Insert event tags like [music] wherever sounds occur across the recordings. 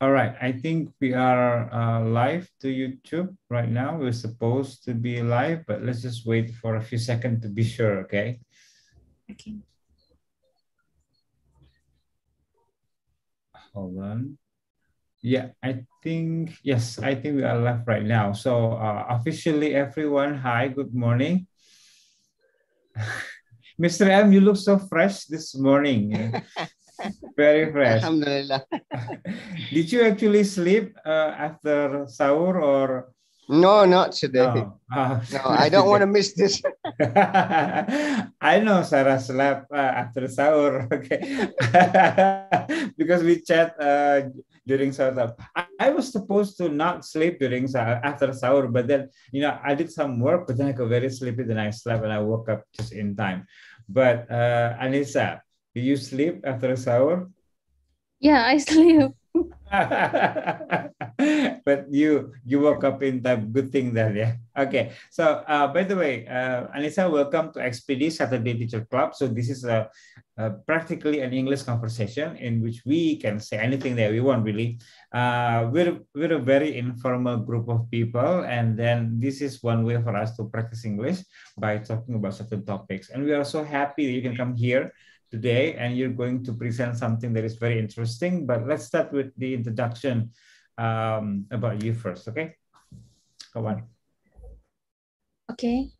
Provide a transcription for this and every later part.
All right, I think we are uh, live to YouTube right now. We're supposed to be live, but let's just wait for a few seconds to be sure, okay? Okay. Hold on. Yeah, I think, yes, I think we are live right now. So uh, officially everyone, hi, good morning. [laughs] Mr. M, you look so fresh this morning. [laughs] Very [laughs] fresh. Alhamdulillah. [laughs] Did you actually sleep uh, after sahur or? No, not today. No, Oh, No, I don't want to miss this. [laughs] I know Sarah slept uh, after sahur. Okay, because we chat uh, during sahur. I, I was supposed to not sleep during sahur, after sahur, but then you know I did some work, but then I got very sleepy. Then I slept and I woke up just in time. But uh, Anissa, do you sleep after sahur? Yeah, I sleep. [laughs] but you you woke up in time. Good thing then, yeah. Okay. So uh, by the way, uh, Anissa, welcome to XPD Saturday Teacher Club. So this is a, a practically an English conversation in which we can say anything that we want. Really, uh, we're we're a very informal group of people, and then this is one way for us to practice English by talking about certain topics. And we are so happy that you can come here today and you're going to present something that is very interesting. But let's start with the introduction um, about you first, okay? Go on. Okay.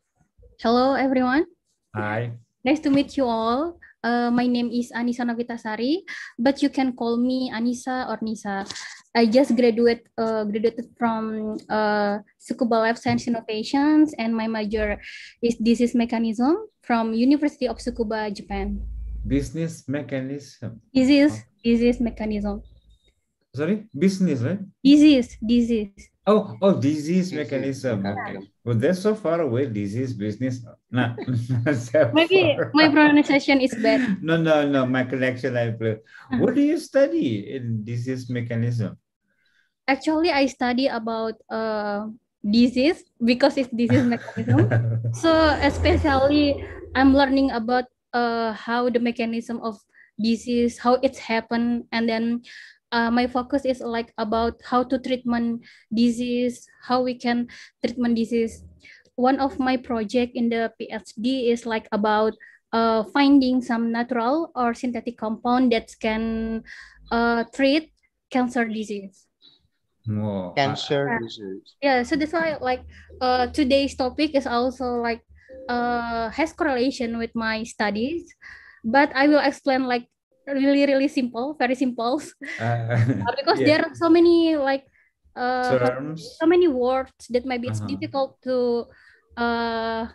Hello, everyone. Hi. Nice to meet you all. Uh, my name is Anissa Novitasari, but you can call me Anissa or Nisa. I just graduate uh, graduated from uh, Tsukuba Life Science Innovations, and my major is disease mechanism from University of Tsukuba, Japan. Business mechanism. Disease, disease mechanism. Sorry, business, right? Disease, disease. Oh, oh, disease Disease mechanism. Okay. mechanism. Well, that's so far away. Disease, business. Nah, [laughs] not so [laughs] Maybe far. my pronunciation is bad. [laughs] No, no, no. My connection, I play. What do you study in disease mechanism? Actually, I study about uh, disease because it's disease mechanism. So especially I'm learning about uh, how the mechanism of disease, how it's happened, and then uh, my focus is like about how to treatment disease, how we can treatment disease. One of my project in the PhD is like about uh, finding some natural or synthetic compound that can uh, treat cancer disease. Whoa. Cancer disease. yeah so that's why like uh today's topic is also like uh has correlation with my studies but i will explain like really really simple very simple [laughs] Uh, [laughs] uh, because yeah. there are so many like uh terms. so many words that maybe it's Uh-huh. difficult to uh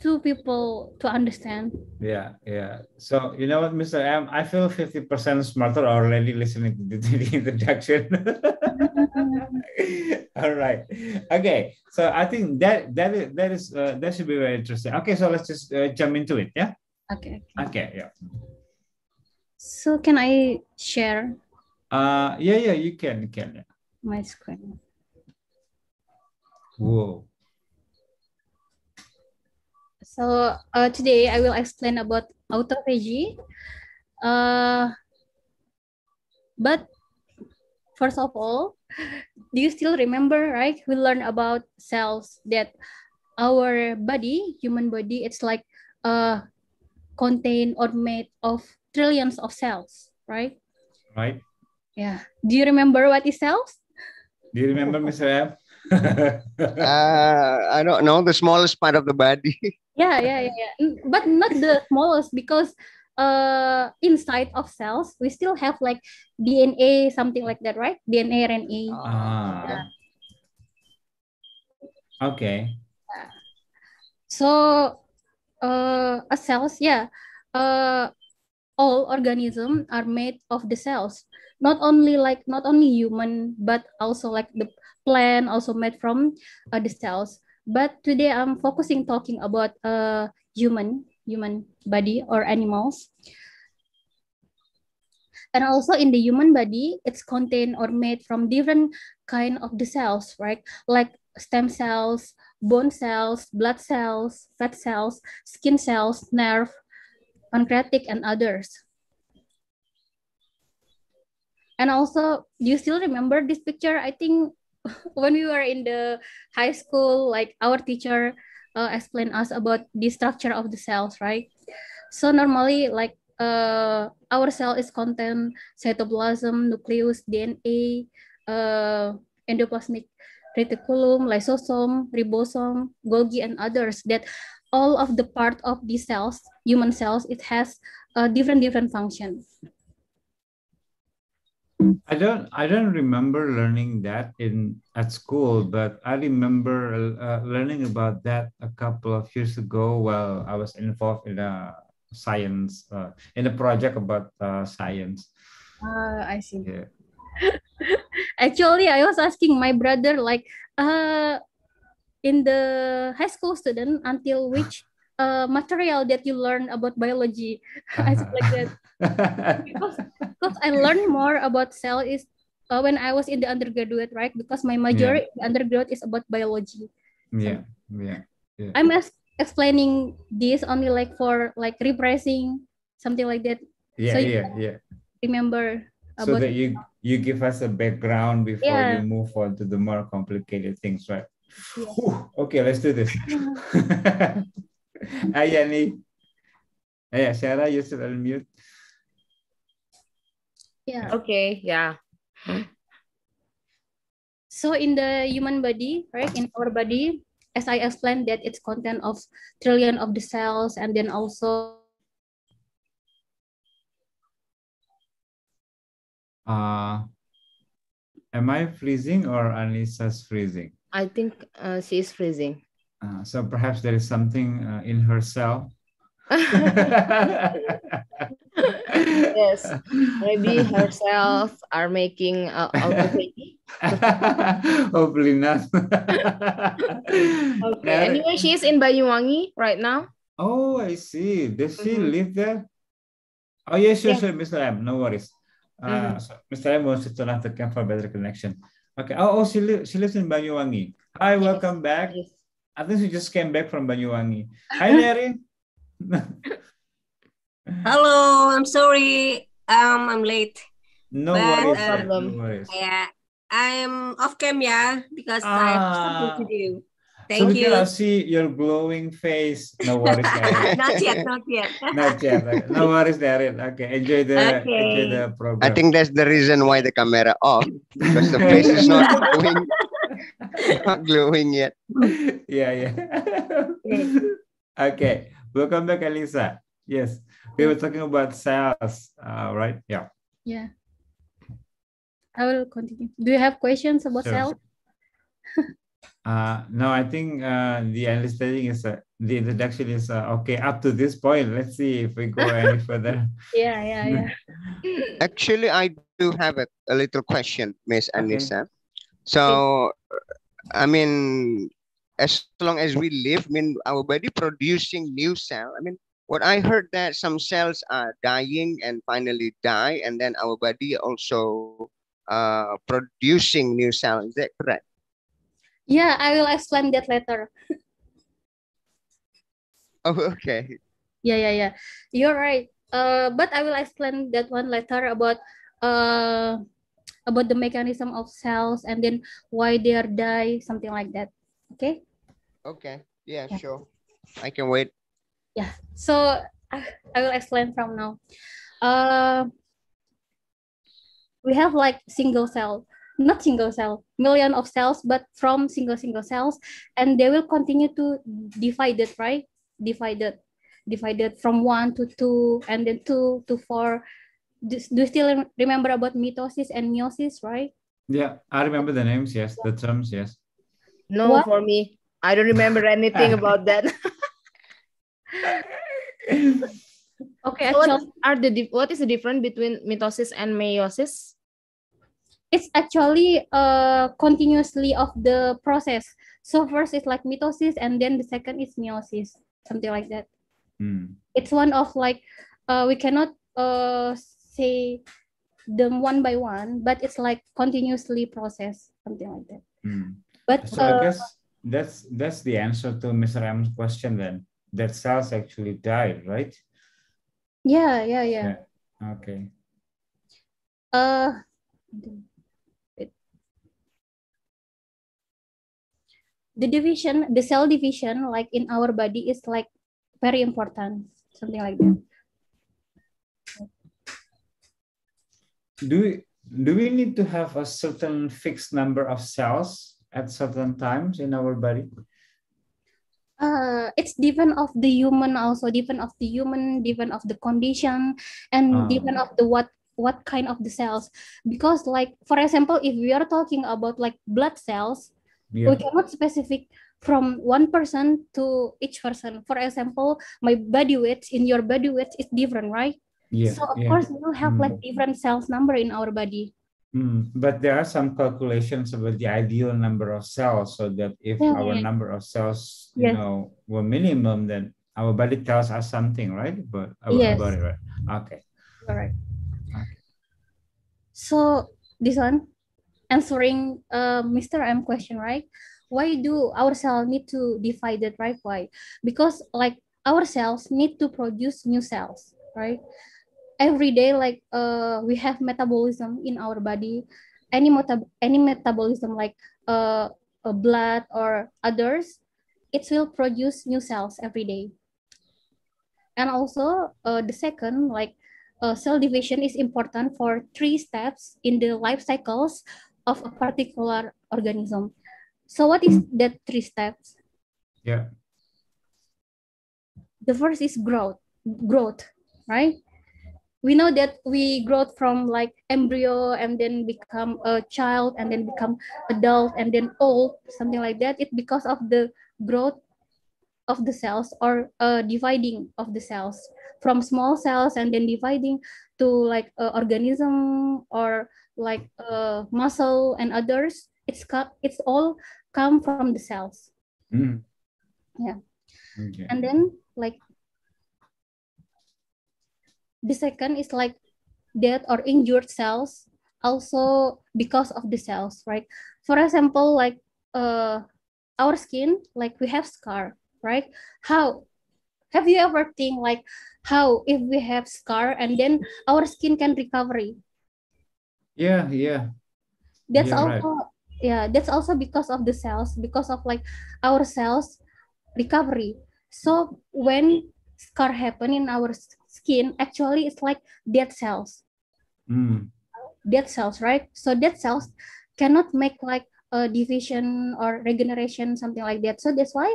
to people to understand Yeah, yeah. So you know what, Mr. M, I feel 50% smarter already listening to the, to [laughs] the introduction. [laughs] All right. Okay. So I think that that is that is uh, that should be very interesting. Okay, so let's just uh, jump into it. Yeah. okay Okay. Yeah. so can i share Uh, yeah, yeah. You can, you can. Yeah. my screen Whoa. So uh, today I will explain about autophagy. Uh, but first of all, do you still remember, right? We learned about cells that our body, human body, it's like uh, contain or made of trillions of cells, right? Right. Yeah. Do you remember what is cells? Do you remember, Mr. M? Uh, I don't know the smallest part of the body. [laughs] Yeah, yeah, yeah, yeah. But not the smallest because uh inside of cells we still have like DNA, something like that, right? DNA, RNA. ah. Okay. Yeah. So uh a cells, yeah. Uh all organisms are made of the cells. Not only like not only human, but also like the plant also made from uh, the cells. But today I'm focusing talking about uh human human body or animals. And also in the human body, it's contained or made from different kind of the cells, right? Like stem cells, bone cells, blood cells, fat cells, skin cells, nerve, pancreatic, and others. And also, do you still remember this picture? I think [laughs] when we were in the high school, like our teacher uh, explained us about the structure of the cells, right? So normally, like uh, our cell is contain cytoplasm, nucleus, DNA, uh, endoplasmic reticulum, lysosome, ribosome, Golgi, and others. That all of the part of the cells, human cells, it has uh, different different functions. I don't I don't remember learning that in at school, but I remember uh, learning about that a couple of years ago while I was involved in a science uh, in a project about uh, science. Uh, I see. Yeah. [laughs] Actually, I was asking my brother like uh in the high school student until which uh, material that you learn about biology. [laughs] I said like that [laughs] because, because I learned more about cell is uh, when I was in the undergraduate, right? Because my major Yeah. undergraduate is about biology. yeah, yeah, yeah. I'm ex- explaining this only like for like repressing something like that. yeah, so yeah, yeah. Remember So about that you you give us a background before Yeah. you move on to the more complicated things, right? Yeah. Whew, okay, let's do this. [laughs] [laughs] Ayani. Yeah, Sarah, you should unmute. Yeah. Okay, yeah. So in the human body, right, in our body, as I explained that it's content of trillion of the cells and then also Uh, am I freezing or Anissa's freezing? I think uh, she is freezing. Uh, so perhaps there is something uh, in her cell. [laughs] [laughs] yes, maybe [laughs] herself are making uh, autophagy. [laughs] Hopefully not. [laughs] Okay. There- Anyway, she is in Banyuwangi right now. Oh, I see. Does she Mhm. live there? Oh, yeah, sure, Yeah. sure, Mr. M. No worries. Uh, Mhm. so Mr. M wants to turn the cam for better connection. Okay. Oh, oh she, li- she lives in Banyuwangi. Hi, welcome back. Yes. I think she just came back from Banyuwangi. Hi, Larry. Hello, I'm sorry. Um, I'm late. no But, worries. Larry, problem. No worries. Yeah, I'm off cam yeah because I have something to Ah. do. so Thank we you. cannot see your glowing face. No worries, [laughs] not yet, not yet. [laughs] Not yet. No worries, Darren. Okay, enjoy the enjoy Okay. the program. I think that's the reason why the camera off because the face is not [laughs] glowing, not glowing yet. yeah, yeah. okay, welcome back, Elisa. Yes, we were talking about cells, uh, right? Yeah. yeah. I will continue. Do you have questions about Sure. cell? [laughs] Uh, no, I think uh, the understanding is uh, the introduction is uh, okay up to this point. Let's see if we go any [laughs] further. Yeah, yeah, yeah. [laughs] Actually, I do have a, a little question, Miss Okay. Anissa. So, I mean, as long as we live, I mean, our body producing new cell. I mean, what I heard that some cells are dying and finally die, and then our body also uh, producing new cells. Is that correct? Yeah, I will explain that later. [laughs] Oh, okay. Yeah, yeah, yeah. You're right. Uh, but I will explain that one later about uh about the mechanism of cells and then why they are die, something like that. Okay. Okay. Yeah, Yeah. sure. I can wait. Yeah so I, I will explain from now. Uh, we have like single cell, not single cell, million of cells, but from single single cells, and they will continue to divide it, right? Divided, divided from one to two, and then two to four. Do, do you still remember about mitosis and meiosis, right? Yeah, I remember the names. Yes, the terms. Yes. No, What? for me, I don't remember anything [laughs] about that. [laughs] Okay, So what actually, are the what is the difference between mitosis and meiosis? it's actually uh continuously of the process. So first it's like mitosis, and then the second is meiosis, something like that. Hmm. It's one of like uh we cannot uh say them one by one, but it's like continuously process, something like that. Hmm. But So I uh, guess that's that's the answer to Mr. M's question then. That cells actually died, right? yeah, yeah, yeah. Okay. Uh, The division, the cell division, like in our body, is like very important. Something like that. Do we, do we need to have a certain fixed number of cells at certain times in our body? Uh it's different of the human also different of the human different of the condition and Ah. depend of the what what kind of the cells because like for example if we are talking about like blood cells we cannot specific from one person to each person for example my body weight in your body weight is different right Yeah. so of yeah. course we will have like Mm. different cells number in our body Mm, but there are some calculations about the ideal number of cells so that if Yeah, our number of cells you Yes. know were minimum then our body tells us something right? About our Yes. body right? Okay. All right Okay. so this one answering uh, mr m question right? Why do our cell need to divide it right? Why? Because like our cells need to produce new cells right every day like uh we have metabolism in our body. Any meta- any metabolism like uh, blood or others it will produce new cells every day. And also uh, the second like uh, cell division is important for three steps in the life cycles of a particular organism. So what is that three steps? Yeah. The first is growth growth right we know that we grow from like embryo and then become a child and then become adult and then old something like that it's because of the growth of the cells or uh, dividing of the cells from small cells and then dividing to like uh, organism or like uh, muscle and others it's it's all come from the cells Mm. Yeah. okay and then like the second is like dead or injured cells also because of the cells right? For example like uh our skin like we have scar right? How have you ever think like how if we have scar and then our skin can recovery? Yeah yeah. That's Yeah, right. also yeah that's also because of the cells because of like our cells recovery. So when scar happen in our skin actually it's like dead cells Mm. dead cells right so dead cells cannot make like a division or regeneration something like that so that's why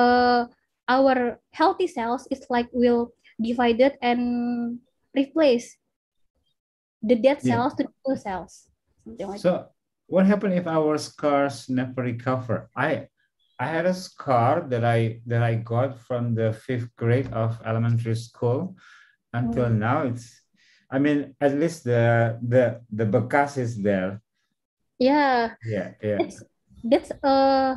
uh our healthy cells is like will divided and replace the dead Yeah. cells to new cells something like So what happened if our scars never recover? I I had a scar that I that I got from the fifth grade of elementary school until Oh. now. It's I mean at least the the the bekas is there. yeah Yeah, yeah. It's that's uh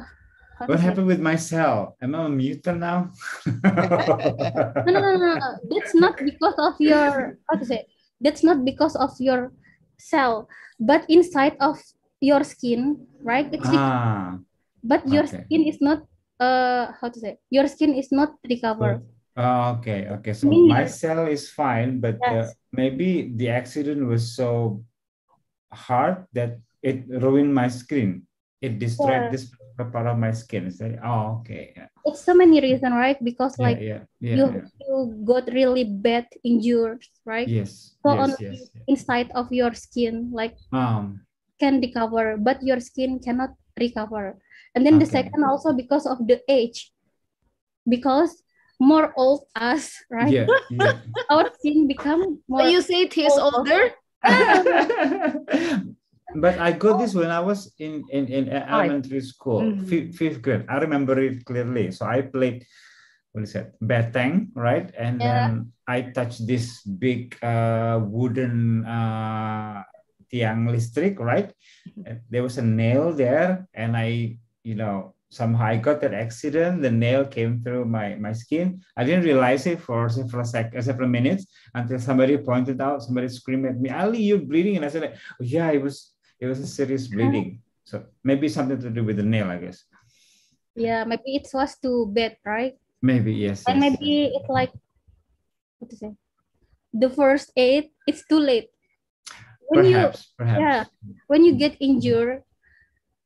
What happened with my cell? Am I a mutant now? [laughs] No, no, no, no. That's not because of your how to say. That's not because of your cell, but inside of your skin, right? It's ah, but your okay. skin is not uh how to say. Your skin is not recover. Oh, okay, okay. So Meaning my cell is fine, but uh, maybe the accident was so hard that it ruined my skin. It destroyed Yeah. this part of my skin. It's like, oh, okay. Yeah, It's so many reason, right? Because like yeah, yeah, you you got really bad injuries, right? Yes, So yes, on yes. yes. inside of your skin, like Um, can recover, but your skin cannot recover. And then the Okay. second also because of the age, because more old us, right? yeah, yeah. [laughs] Our skin become more. So you say it is old older? [laughs] but I got this when I was in in, in elementary school, Mhm. fifth, fifth grade. I remember it clearly. So I played what is it, beteng, right? And Yeah. then I touched this big uh, wooden uh, tiang listrik, right? And there was a nail there, and I, you know, somehow I got that accident. The nail came through my my skin. I didn't realize it for several sec- uh, several minutes until somebody pointed out. Somebody screamed at me, "Ali, you're bleeding!" And I said, oh, "Yeah, it was it was a serious bleeding." So maybe something to do with the nail, I guess. Yeah, maybe it was too bad, right? Maybe yes. And yes, maybe it's like what to say, the first aid. It's too late. when you perhaps, perhaps. yeah when you get injured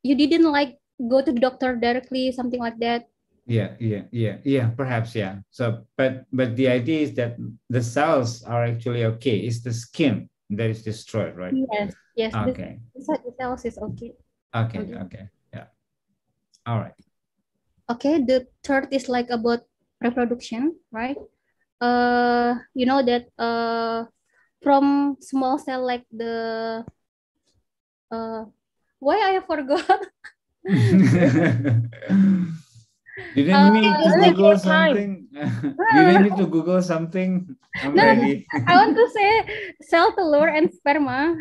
you didn't like go to the doctor directly something like that Yeah, yeah, yeah, yeah, perhaps, yeah. So, but but the idea is that the cells are actually okay. It's the skin that is destroyed, right? yes yes the, Okay, the cells is okay okay, Okay. okay, yeah. All right. okay the third is like about reproduction right uh you know that uh from small cell like the uh why i forgot [laughs] [laughs] didn't Uh, need to Google something. you [laughs] [laughs] didn't need to Google something. I'm No, ready. i want to say cell telur and sperma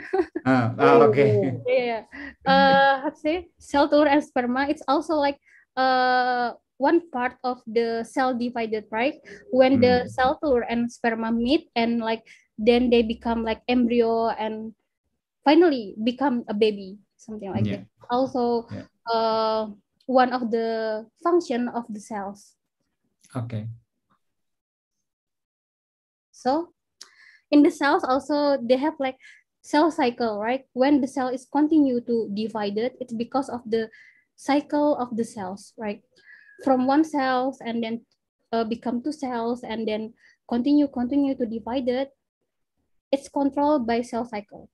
Ah, ah, okay. yeah uh how to say cell telur and sperma it's also like uh one part of the cell divided right when the Hmm. cell telur and sperma meet and like then they become like embryo and finally become a baby something like Yeah. that also Yeah. Uh one of the function of the cells Okay. So in the cells also they have like cell cycle, right? When the cell is continue to divided, it's because of the cycle of the cells, right? From one cells and then uh, become two cells and then continue continue to divided. It's controlled by cell cycle.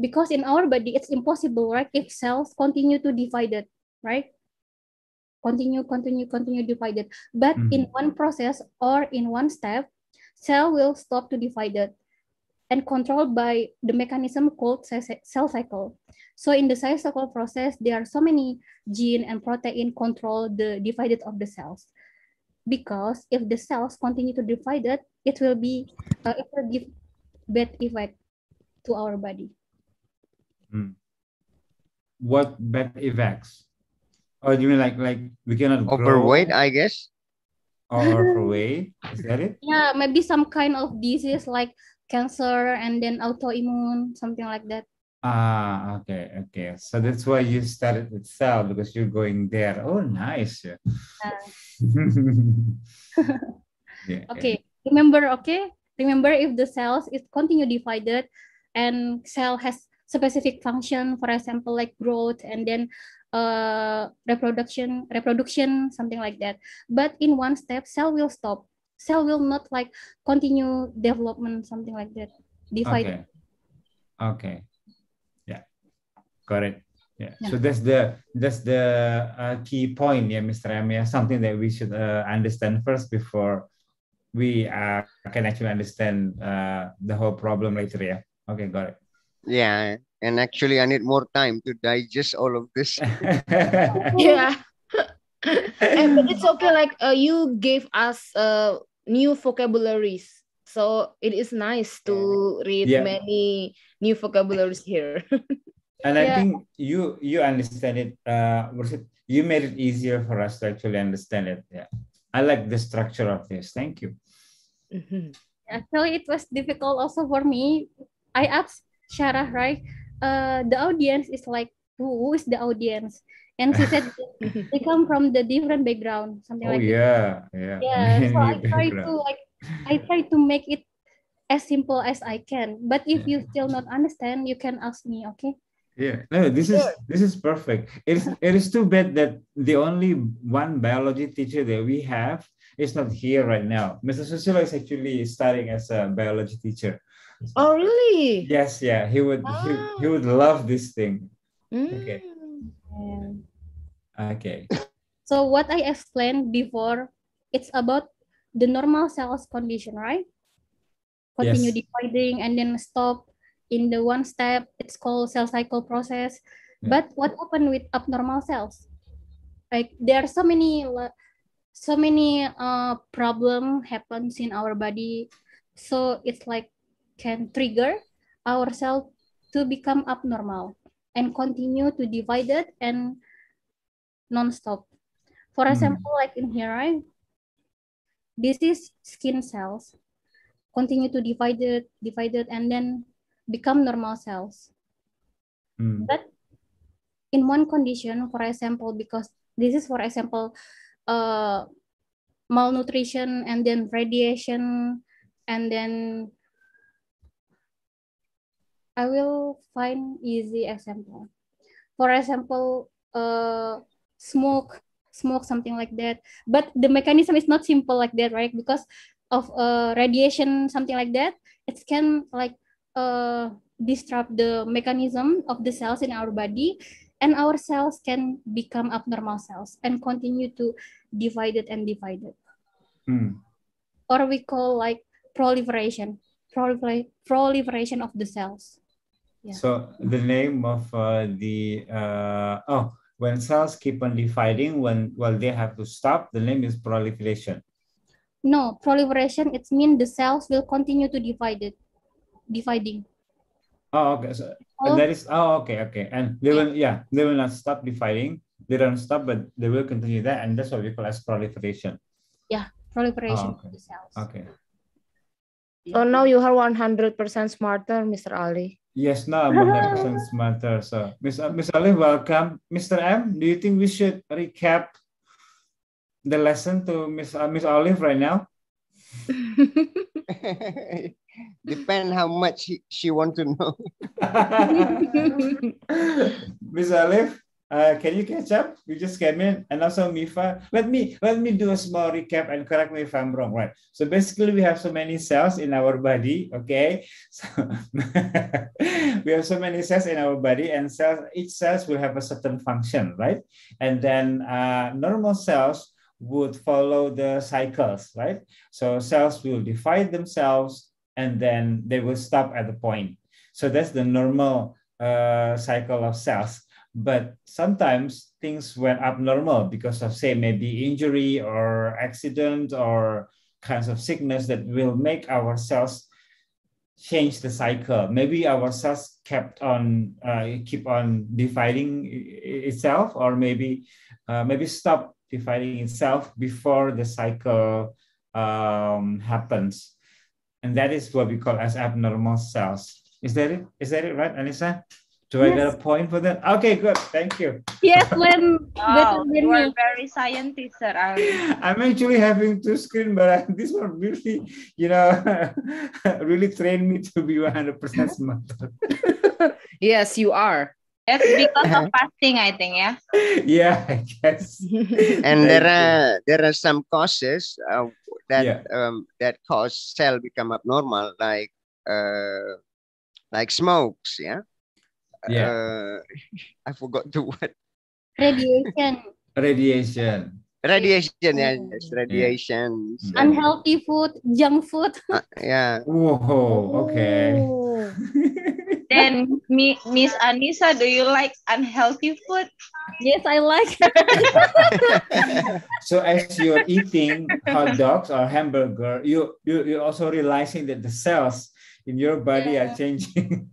Because in our body, it's impossible, right? If cells continue to divided, right? Continue, continue, continue divided. But in one process or in one step, cell will stop to divided and controlled by the mechanism called cell cycle. So in the cell cycle process, there are so many gene and protein control the divided of the cells. Because if the cells continue to divided, it will be uh, it will give bad effect to our body. What bad effects? Oh, you mean like like we cannot grow Overweight, I guess. or overweight? Is that it? Yeah, maybe some kind of disease like cancer and then autoimmune, something like that. Ah, okay, okay. So that's why you started with cell because you're going there. Oh, nice. Yeah. [laughs] yeah. Okay, remember, okay? Remember if the cells is continue divided and cell has specific function, for example, like growth and then uh, reproduction, reproduction, something like that. But in one step, cell will stop. Cell will not like continue development, something like that. Divide. Okay. Okay. Yeah. Got it. Yeah. Yeah. So that's the that's the uh, key point, yeah, Mr. M. Yeah, something that we should uh, understand first before we uh, can actually understand uh, the whole problem later. Yeah. Okay, got Yeah. And actually, I need more time to digest all of this. [laughs] [laughs] Yeah. [laughs] Eh, but it's okay. Like uh, you gave us uh, new vocabularies, so it is nice to read Yeah. many new vocabularies here. And I think you you understand it. Uh, was it you made it easier for us to actually understand it. Yeah. I like the structure of this. Thank you. Mhm. Actually, it was difficult also for me. I asked Sarah, right? Uh, the audience is like, who, who is the audience? And she said [laughs] they come from the different background, something Oh like that. yeah, yeah. Yeah, [laughs] so I try to like, I try to make it as simple as I can. But if you still not understand, you can ask me, okay? Yeah, no, this is this is perfect. It is it is too bad that the only one biology teacher that we have is not here right now. Mr. Susilo is actually studying as a biology teacher. Oh really? Yes, yeah, he would he, he Ah. would love this thing. Okay. Mm. Okay. So what I explained before, it's about the normal cells condition, right? Continue Yes. dividing and then stop in the one step. It's called cell cycle process. Yeah. But what happened with abnormal cells? Like there are so many, so many uh problem happens in our body. So it's like can trigger ourselves to become abnormal and continue to divide it and non-stop. For Hmm. example, like in here, right? This is skin cells. Continue to divide it, divide it, and then become normal cells. Hmm. But in one condition, for example, because this is, for example, uh, malnutrition and then radiation and then I will find easy example. For example, uh, smoke, smoke, something like that. But the mechanism is not simple like that, right? Because of uh, radiation, something like that, it can like uh, disrupt the mechanism of the cells in our body and our cells can become abnormal cells and continue to divided and divided Hmm. or we call like proliferation prolifer- proliferation of the cells Yeah. So the name of uh, the uh, oh when cells keep on dividing when well they have to stop the name is proliferation. no proliferation it means the cells will continue to divide it dividing Oh okay so Oh. that is oh okay okay and they will yeah they will not stop dividing they don't stop but they will continue that and that's what we call as proliferation. Yeah, proliferation Oh, okay. of the cells Okay. So now you are 100% smarter, Mr. Ali. Yes, now I'm 100% smarter. So, Miss uh, Miss Olive, welcome. Mr. M, do you think we should recap the lesson to Miss uh, Miss Olive right now? [laughs] Depend how much she, she want to know. [laughs] Miss Olive, uh, can you catch up? You just came in, and also Mifa. Let me let me do a small recap and correct me if I'm wrong. Right. So basically, we have so many cells in our body. Okay. [laughs] So [laughs] we have so many cells in our body, and cells each cells will have a certain function, right? And then uh, normal cells would follow the cycles, right? So cells will divide themselves, and then they will stop at the point. So that's the normal uh, cycle of cells. But sometimes things went abnormal because of, say, maybe injury or accident or kinds of sickness that will make our cells change the cycle. Maybe our cells kept on uh, keep on dividing itself, or maybe uh, maybe stop dividing itself before the cycle um, happens, and that is what we call as abnormal cells. Is that it? Is that it, right, Anissa? Do I get a point for that? Okay, good. Thank you. yes when [laughs] better Wow, than you are very scientist, Sir [laughs] I'm actually having two screen, but I- this one really, you know, [laughs] really trained me to be 100% smarter. Yes, you are. That's because of fasting, I think, yeah. yeah, I guess. and there you. are there are some causes uh, that Yeah. um, that cause cell become abnormal, like uh, like smokes. Yeah. Yeah. Uh, I forgot the word. radiation Radiation. Radiation. Yeah. Yes, radiation. Mm. unhealthy food junk food [laughs] Uh, yeah. Whoa, okay. [laughs] Then, Mi- Miss Anissa, do you like unhealthy food? yes i like [laughs] so as you're eating hot dogs or hamburger, you you you're also realizing that the cells in your body are Yeah. changing.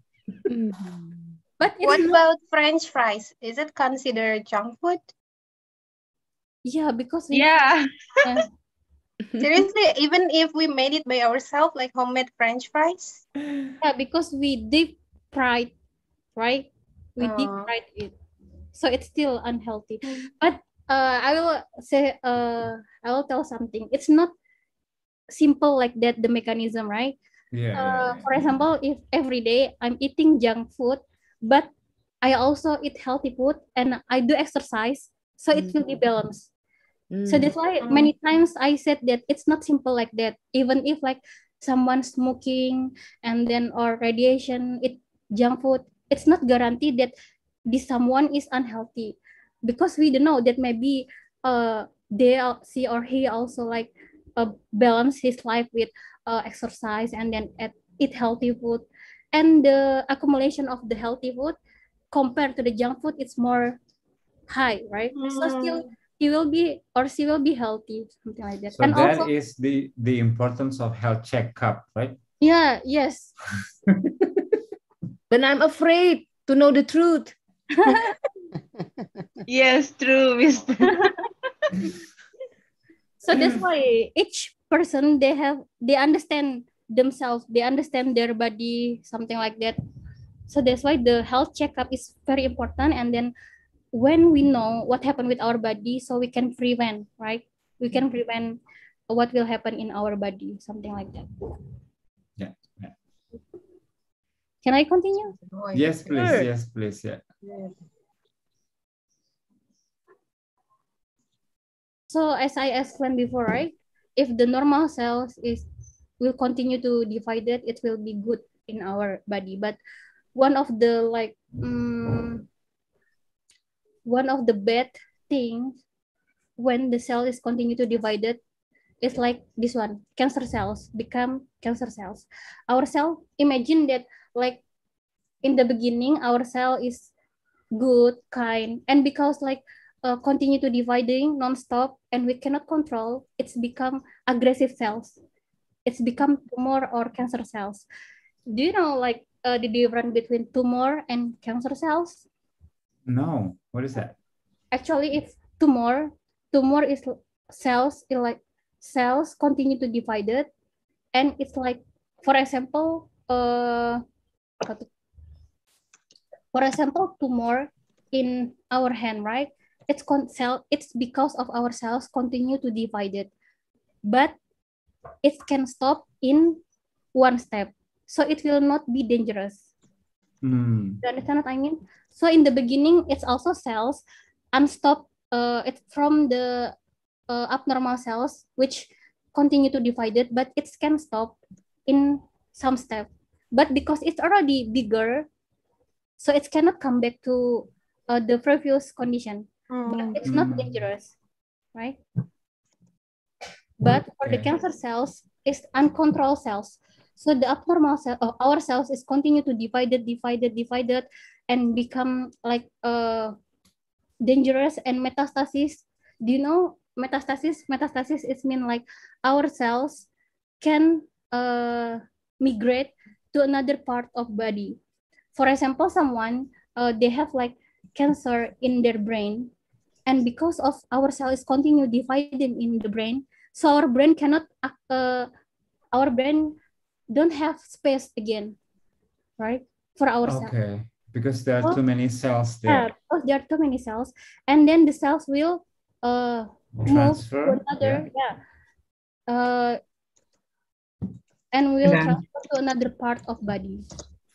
But What not, about French fries? Is it considered junk food? yeah because we, Yeah. [laughs] Seriously, even if we made it by ourselves, like homemade French fries? yeah because we deep fried right we deep Oh. fried it so it's still unhealthy but uh i will say uh i will tell something it's not simple like that the mechanism right Yeah. yeah, uh, yeah. for example, if every day I'm eating junk food, but I also eat healthy food and I do exercise, so it will be balanced. So that's why Mm. many times I said that it's not simple like that. Even if like someone smoking and then or radiation, it junk food, it's not guaranteed that this someone is unhealthy because we don't know that maybe uh they al- she or he also like uh, balance his life with uh, exercise and then at, eat healthy food and the accumulation of the healthy food compared to the junk food it's more high right so mm. still he will be or she will be healthy something like that So and that also is the the importance of health checkup, right? yeah yes [laughs] But I'm afraid to know the truth. [laughs] Yes, true, Miss. [laughs] so that's why each person they have they understand themselves they understand their body something like that so that's why the health checkup is very important and then when we know what happened with our body so we can prevent right we can prevent what will happen in our body something like that Yeah. Can I continue? Yes, please. Sure. Yes, please. Yeah. So as I explained before, right? If the normal cells is will continue to divide it it will be good in our body. But one of the like mm, one of the bad things when the cell is continue to divided is like this one cancer cells become cancer cells our cell imagine that like in the beginning our cell is good kind and because like uh, continue to dividing non-stop and we cannot control it's become aggressive cells it's become tumor or cancer cells. Do you know like uh, the difference between tumor and cancer cells? No. What is that? actually if tumor. Tumor is cells is like cells continue to divided and it's like for example uh for example tumor in our hand right? It's con- cell it's because of our cells continue to divided but it can stop in one step so it will not be dangerous Hmm. you understand what I mean? So in the beginning, it's also cells unstopped. Uh, it's from the uh, abnormal cells which continue to divide it, but it can stop in some step. But because it's already bigger, so it cannot come back to uh, the previous condition. But it's not Mm. dangerous, right? But for the cancer cells, it's uncontrolled cells. So the abnormal cell, uh, our cells is continue to divided, divided, divided, and become like uh, dangerous and metastasis. Do you know metastasis? Metastasis is mean like our cells can uh, migrate to another part of body. For example, someone uh, they have like cancer in their brain, and because of our cell is continue dividing in the brain, so our brain cannot uh, our brain don't have space again, right? For our cell. Okay. Because there are Oh. too many cells Yeah, there. because there are too many cells, and then the cells will uh move to another yeah, uh, and will Then- transfer to another part of body,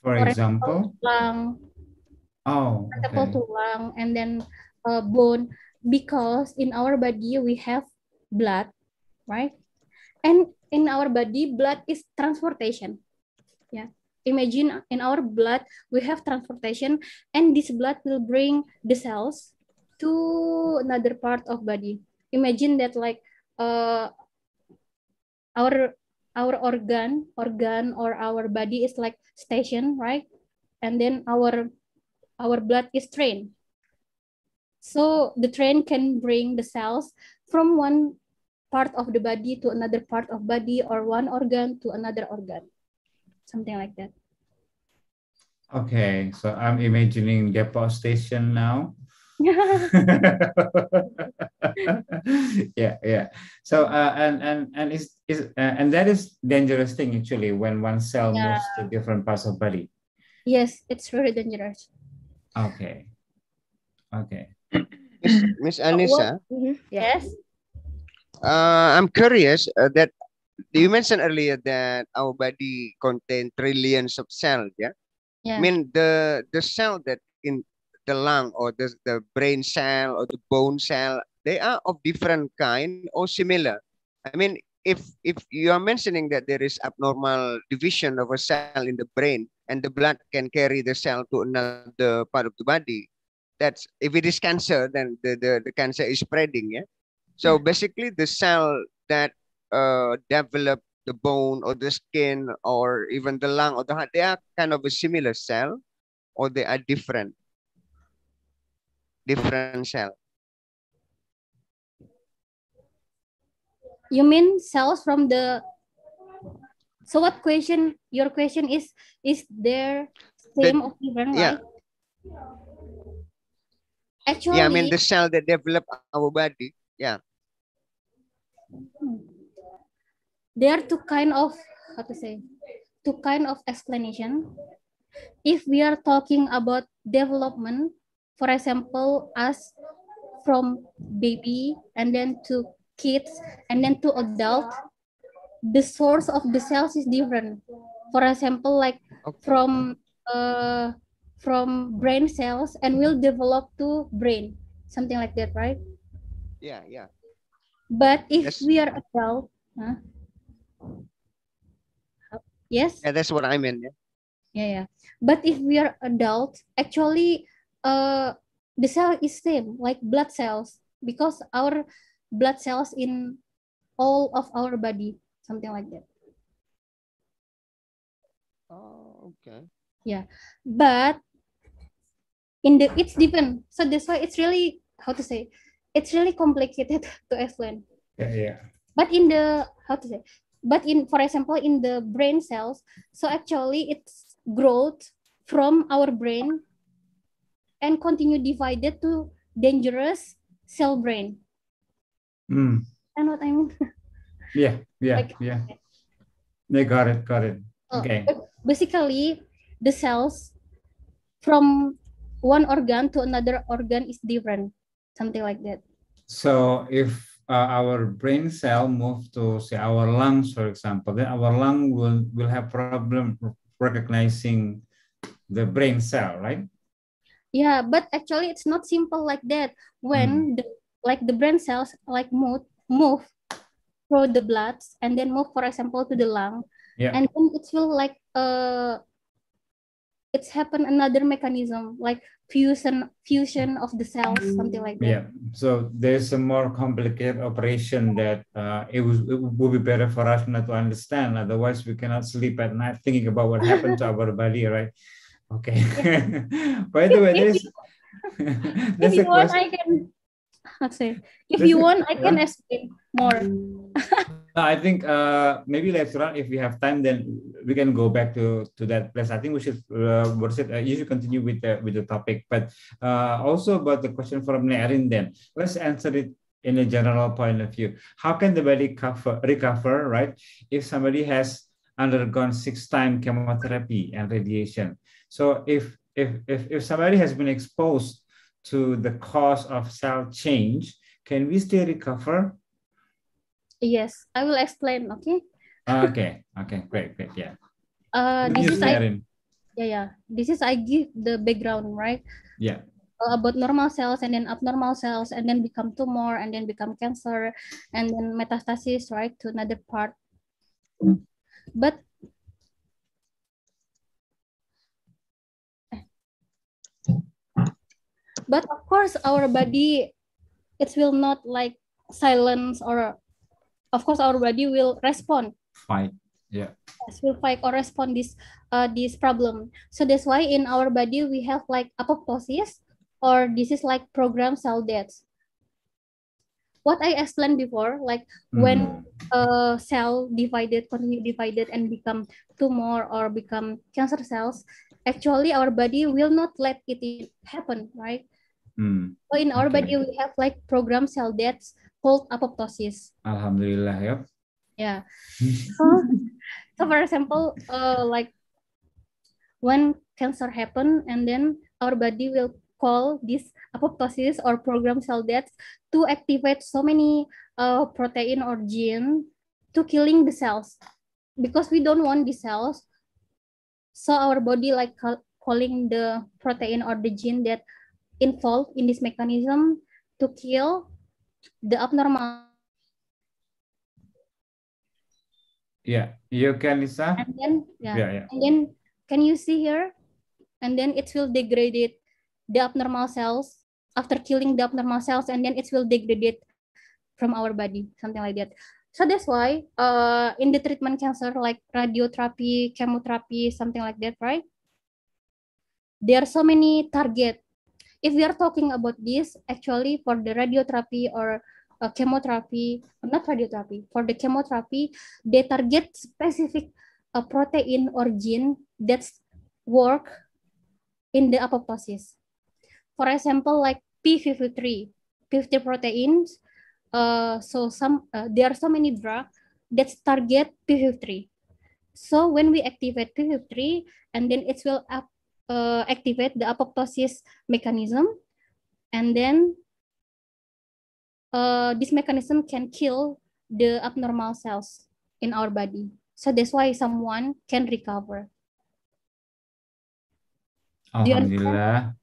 For For example. lung, Oh. for example, Okay. to lung, and then uh, bone, because in our body we have blood, right? And in our body, blood is transportation. Yeah. Imagine in our blood, we have transportation, and this blood will bring the cells to another part of body. Imagine that like uh, our our organ organ or our body is like station, right? And then our our blood is train. So the train can bring the cells from one part of the body to another part of body or one organ to another organ. Something like that. Okay. So I'm imagining depot station now. [laughs] yeah, yeah. So uh, and and and is is uh, and that is dangerous thing actually when one cell Yeah. moves to different parts of body. yes, it's very dangerous. Okay. Okay. Miss, Miss Anissa, Mhm, Yes. Uh, I'm curious uh, that you mentioned earlier that our body contain trillions of cells. Yeah. Yeah. I mean the the cell that in the lung or the, the brain cell or the bone cell, they are of different kind or similar. I mean, if if you are mentioning that there is abnormal division of a cell in the brain and the blood can carry the cell to another part of the body, that's if it is cancer, then the, the, the cancer is spreading, yeah. So basically the cell that uh develop the bone or the skin or even the lung or the heart, they are kind of a similar cell or they are different. Different cell. You mean cells from the so what question your question is is there same or different, yeah. right? Actually, Yeah, I mean the cell that develop our body. Yeah. there are two kind of how to say two kind of explanation if we are talking about development for example us from baby and then to kids and then to adult the source of the cells is different for example like Okay. from uh, from brain cells and will develop to brain, something like that, right? Yeah, yeah. But if Yes. we are adult, huh? Yes. Yeah, that's what I meant. Yeah. Yeah, yeah. But if we are adults, actually, uh, the cell is same like blood cells because our blood cells in all of our body, something like that. Oh, okay. Yeah, but in the it's different. So that's why it's really how to say, it's really complicated [laughs] to explain. Yeah, yeah. But in the how to say, but in for example in the brain cells, so actually it's growth from our brain and continue divided to dangerous cell brain. Mm. And what I mean? [laughs] Yeah, yeah, Like- yeah. They got it, got it. Oh, Okay. Basically, the cells from one organ to another organ is different, something like that. So if uh, our brain cell move to say our lungs, for example, then our lung will will have problem recognizing the brain cell, right? Yeah, but actually it's not simple like that. When the like the brain cells like move move through the blood and then move, for example, to the lung, Yeah. and then it will like uh it's happen another mechanism like fusion fusion of the cells, something like that. Yeah. So there's a more complicated operation that uh, it, was, it would be better for us not to understand. Otherwise, we cannot sleep at night thinking about what happened to our body, right? Okay. [laughs] By the way, there's [laughs] [laughs] If there's you want, question. I can. I'll say. If There's you want, I can yeah. explain more. I think uh, maybe later on, if we have time, then we can go back to to that place. I think we should uh? Uh, you should continue with the with the topic, but uh, also about the question from Nerin. Then let's answer it in a general point of view. How can the body cover, recover, right? If somebody has undergone six time chemotherapy and radiation, so if if if if somebody has been exposed to the cause of cell change, can we still recover? Yes, I will explain. Okay. Okay, okay, great, great, yeah. Uh, this is I yeah yeah. This is I give the background right Yeah, uh, about normal cells and then abnormal cells and then become tumor and then become cancer and then metastasis right to another part. But but of course our body it will not like silence or of course our body will respond. Fight. Yeah, yes, will fight or respond this uh this problem. So that's why in our body we have like apoptosis or this is like programmed cell death what i explained before like when a cell divided continue divided and become tumor or become cancer cells actually our body will not let it happen right? Hmm, so in our Okay. body we have like programmed cell deaths called apoptosis. Alhamdulillah, ya. yeah. [laughs] So, so for example uh, like when cancer happen and then our body will call this apoptosis or program cell death to activate so many uh, protein or gene to killing the cells. Because we don't want the cells so our body like call, calling the protein or the gene that involved in this mechanism to kill the abnormal. Yeah, you can, Lisa. and then yeah Yeah, yeah. and then can you see here? And then it will degrade it, the abnormal cells. After killing the abnormal cells and then it will degrade it from our body. Something like that. So that's why uh in the treatment cancer like radiotherapy chemotherapy something like that right? There are so many target if we are talking about this actually for the radiotherapy or uh, chemotherapy not radiotherapy for the chemotherapy they target specific a protein or gene that's work in the apoptosis. For example, like P53, 50 proteins. Uh, so some uh, there are so many drugs that target P53. So when we activate P53, and then it will up, uh, activate the apoptosis mechanism, and then uh, this mechanism can kill the abnormal cells in our body. So that's why someone can recover. you understand? Alhamdulillah.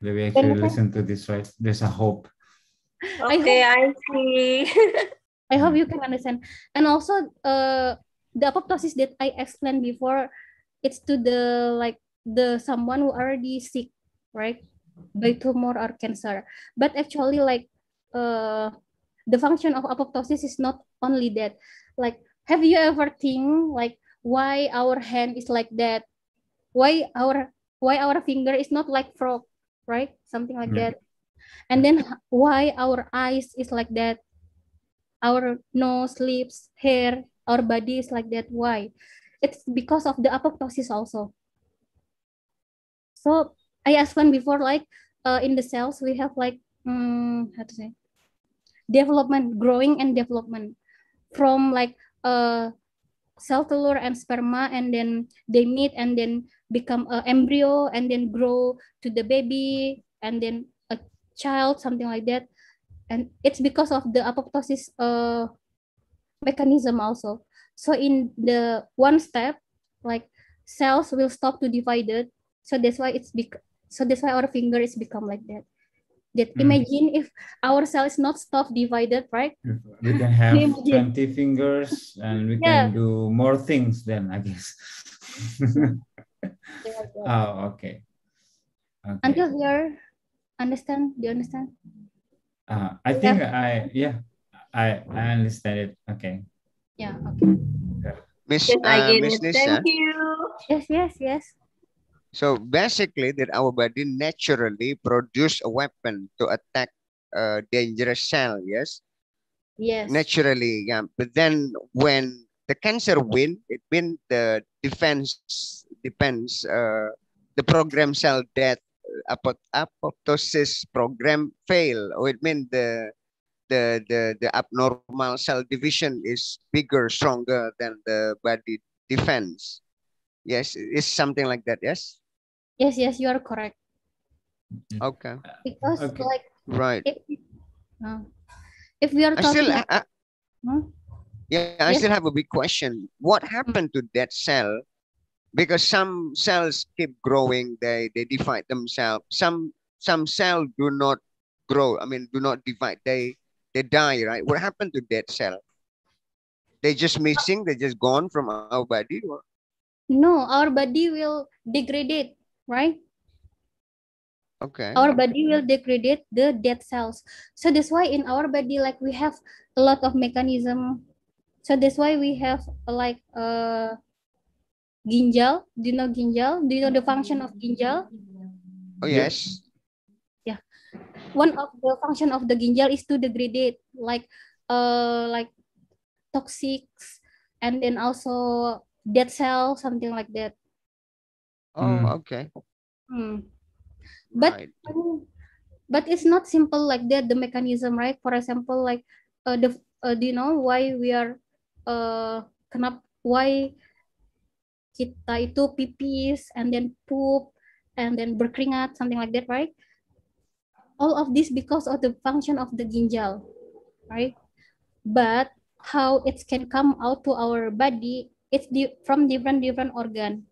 That we actually listen to this, right? There's a hope. Okay, I see. [laughs] I hope you can understand. And also, uh, the apoptosis that I explained before, it's to the like the someone who already sick, right, by tumor or cancer. But actually, like, uh, the function of apoptosis is not only that. Like, have you ever think like why our hand is like that? Why our why our finger is not like frog, right? Something like that. And then why our eyes is like that? Our nose, lips, hair, our body is like that. Why? It's because of the apoptosis also. So I explained before, like uh, in the cells we have like um, how to say development, growing and development. From like uh cell telur and sperma and then they meet and then become a embryo and then grow to the baby and then a child something like that. And it's because of the apoptosis uh mechanism also. So in the one step like cells will stop to divided so that's why it's bec- so that's why our finger is become like that that Hmm. imagine if our cell is not stop divided right We can have [laughs] 20 fingers and we Yeah. can do more things then, I guess. [laughs] oh, okay. Okay. until here understand do you understand Uh, I think I, yeah, I, I understand it. Okay. yeah okay Miss, Yes, uh, I Miss it. Thank you. yes yes yes So basically, that our body naturally produce a weapon to attack a dangerous cell. Yes, yes naturally. Yeah, but then when the cancer win, it means the defense depends. Uh, the program cell death, uh, apop- apoptosis program fail, or it means the the the the abnormal cell division is bigger, stronger than the body defense. Yes, it's something like that. Yes. Yes yes you are correct Okay. because Okay. like Right. if uh, if we are I talking still, I, I- Huh? yeah, I Yes. still have a big question. What happened to that cell? Because some cells keep growing, they they divide themselves. Some some cell do not grow. I mean, do not divide. They they die, right? What happened to that cell? They just missing. They just gone from our body. Or? no our body will degrade right? Okay. our body will degrade the dead cells. So that's why in our body like we have a lot of mechanism. So that's why we have like uh ginjal. Do you know ginjal? Do you know the function of ginjal? Oh yes. Yeah. One of the function of the ginjal is to degrade like uh like toxics and then also dead cell something like that Oh Hmm. okay. Hmm. but right. Mm, but it's not simple like that the mechanism right for example like uh, the uh, do you know why we are uh kenapa why kita itu pipis and then poop and then berkeringat something like that right all of this because of the function of the ginjal right but how it can come out to our body it's di- from different different organ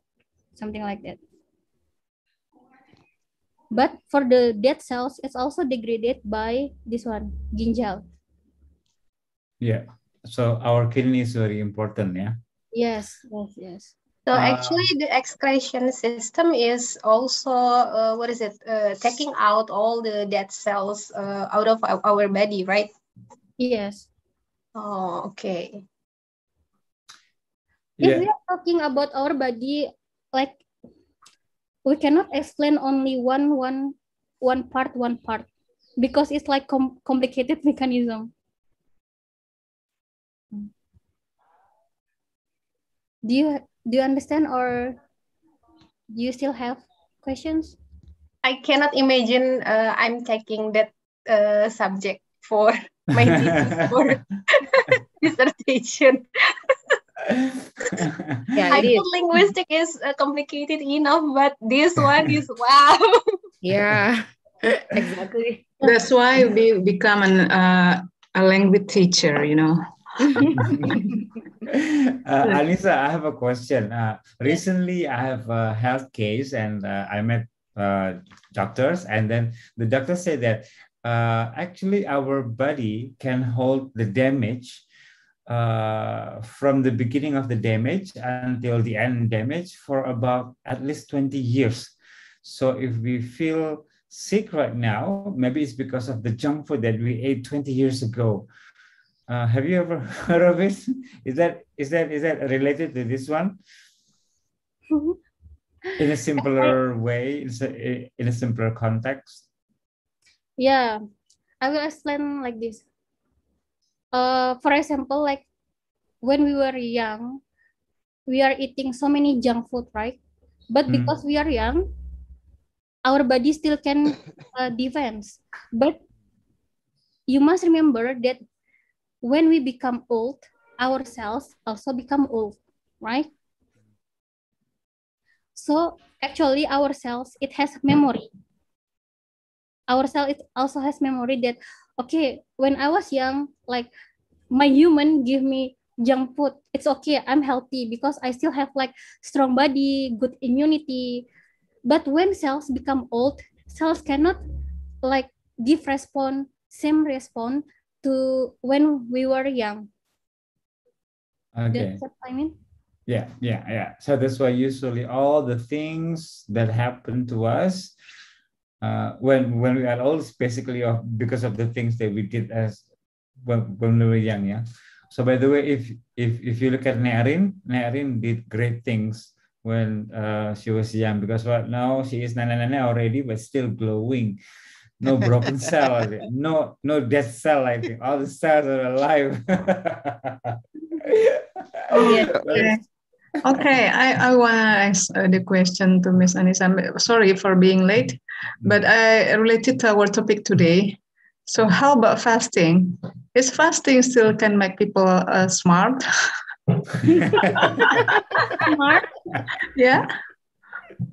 something like that but for the dead cells it's also degraded by this one ginjal Yeah. So our kidney is very important, yeah. yes yes yes So Uh, actually, the excretion system is also uh, what is it? Uh, taking out all the dead cells uh, out of our, our body, right? yes Oh, okay. if we are talking about our body like we cannot explain only one one one part one part because it's like com- complicated [laughs] mechanism do you do you understand or do you still have questions I cannot imagine uh, I'm taking that uh, subject for [laughs] my [laughs] thesis for dissertation. Yeah, I think linguistic is uh, complicated enough, but this one is [laughs] wow. Yeah, [laughs] exactly. That's why we become an, uh, a language teacher, you know. [laughs] uh, Anissa, I have a question. Uh, recently, I have a health case, and uh, I met uh, doctors, and then the doctor said that uh, actually our body can hold the damage uh, from the beginning of the damage until the end damage for about at least 20 years. So if we feel sick right now, maybe it's because of the junk food that we ate 20 years ago. Uh, have you ever [laughs] heard of it? Is that is that is that related to this one? In a simpler way, in a simpler context. Yeah, I will explain like this. Uh, for example, like when we were young, we are eating so many junk food, right? But mm. because we are young, our body still can [coughs] uh, defense. But you must remember that when we become old, our cells also become old, right? So actually our cells, it has memory. Our cell, it also has memory that, okay, when I was young, like my human give me junk food. It's okay, I'm healthy because I still have like strong body, good immunity. But when cells become old, cells cannot like give response, same response to when we were young. Okay. That's what I mean. Yeah, yeah, yeah. So that's why usually all the things that happen to us uh, when when we are old, basically of because of the things that we did as when, when we were young. Yeah. So by the way, if if if you look at Nearin, Nearin did great things when uh, she was young because right now she is nana nana already, but still glowing. No broken [laughs] cell, no no dead cell. I think all the cells are alive. [laughs] oh, yeah. Okay, I, I want to ask uh, the question to Miss Anissa. Sorry for being late, but I related to our topic today. So how about fasting? Is fasting still can make people uh, smart? smart? [laughs] [laughs] Yeah.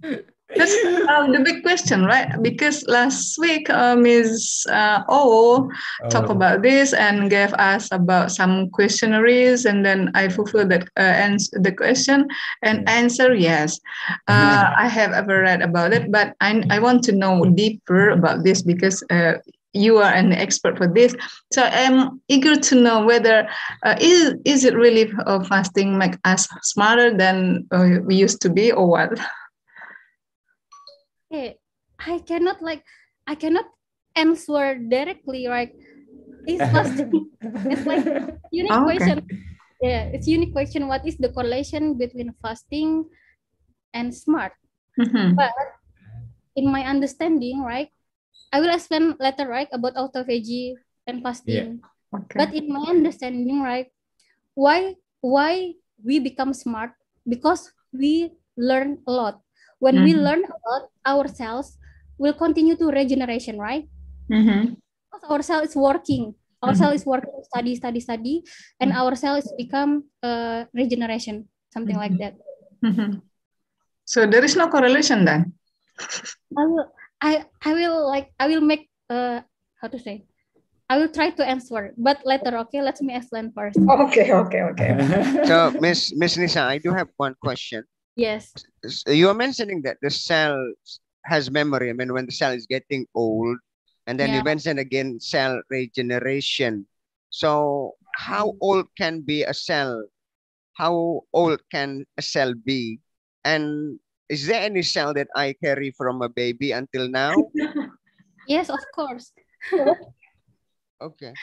[laughs] That's um, the big question, right? Because last week, uh, Ms. Uh, o oh. talked about this and gave us about some questionnaires, and then I fulfilled that uh, answer the question and answer yes. Uh, [laughs] I have ever read about it, but I, I want to know deeper about this because uh, you are an expert for this. So I'm eager to know whether uh, is is it really uh, fasting make us smarter than uh, we used to be, or what? [laughs] okay i cannot like i cannot answer directly right it's fasting it's like unique oh, okay. question yeah it's unique question what is the correlation between fasting and smart mm-hmm. but in my understanding right i will explain later right about autophagy and fasting yeah. okay. but in my understanding right why why we become smart because we learn a lot when mm-hmm. we learn about our cells will continue to regeneration right mm-hmm. our cell is working our mm-hmm. cell is working study study study and mm-hmm. our cell is become uh, regeneration something like that mm-hmm. so there is no correlation then i will i i will like i will make uh how to say I will try to answer, but later, okay? Let me explain first. Okay, okay, okay. so, Miss Miss Nisa, I do have one question. Yes. You are mentioning that the cell has memory. I mean, when the cell is getting old, and then yeah. you mentioned again cell regeneration. So, how old can be a cell? How old can a cell be? And is there any cell that I carry from a baby until now? [laughs] yes, of course. okay.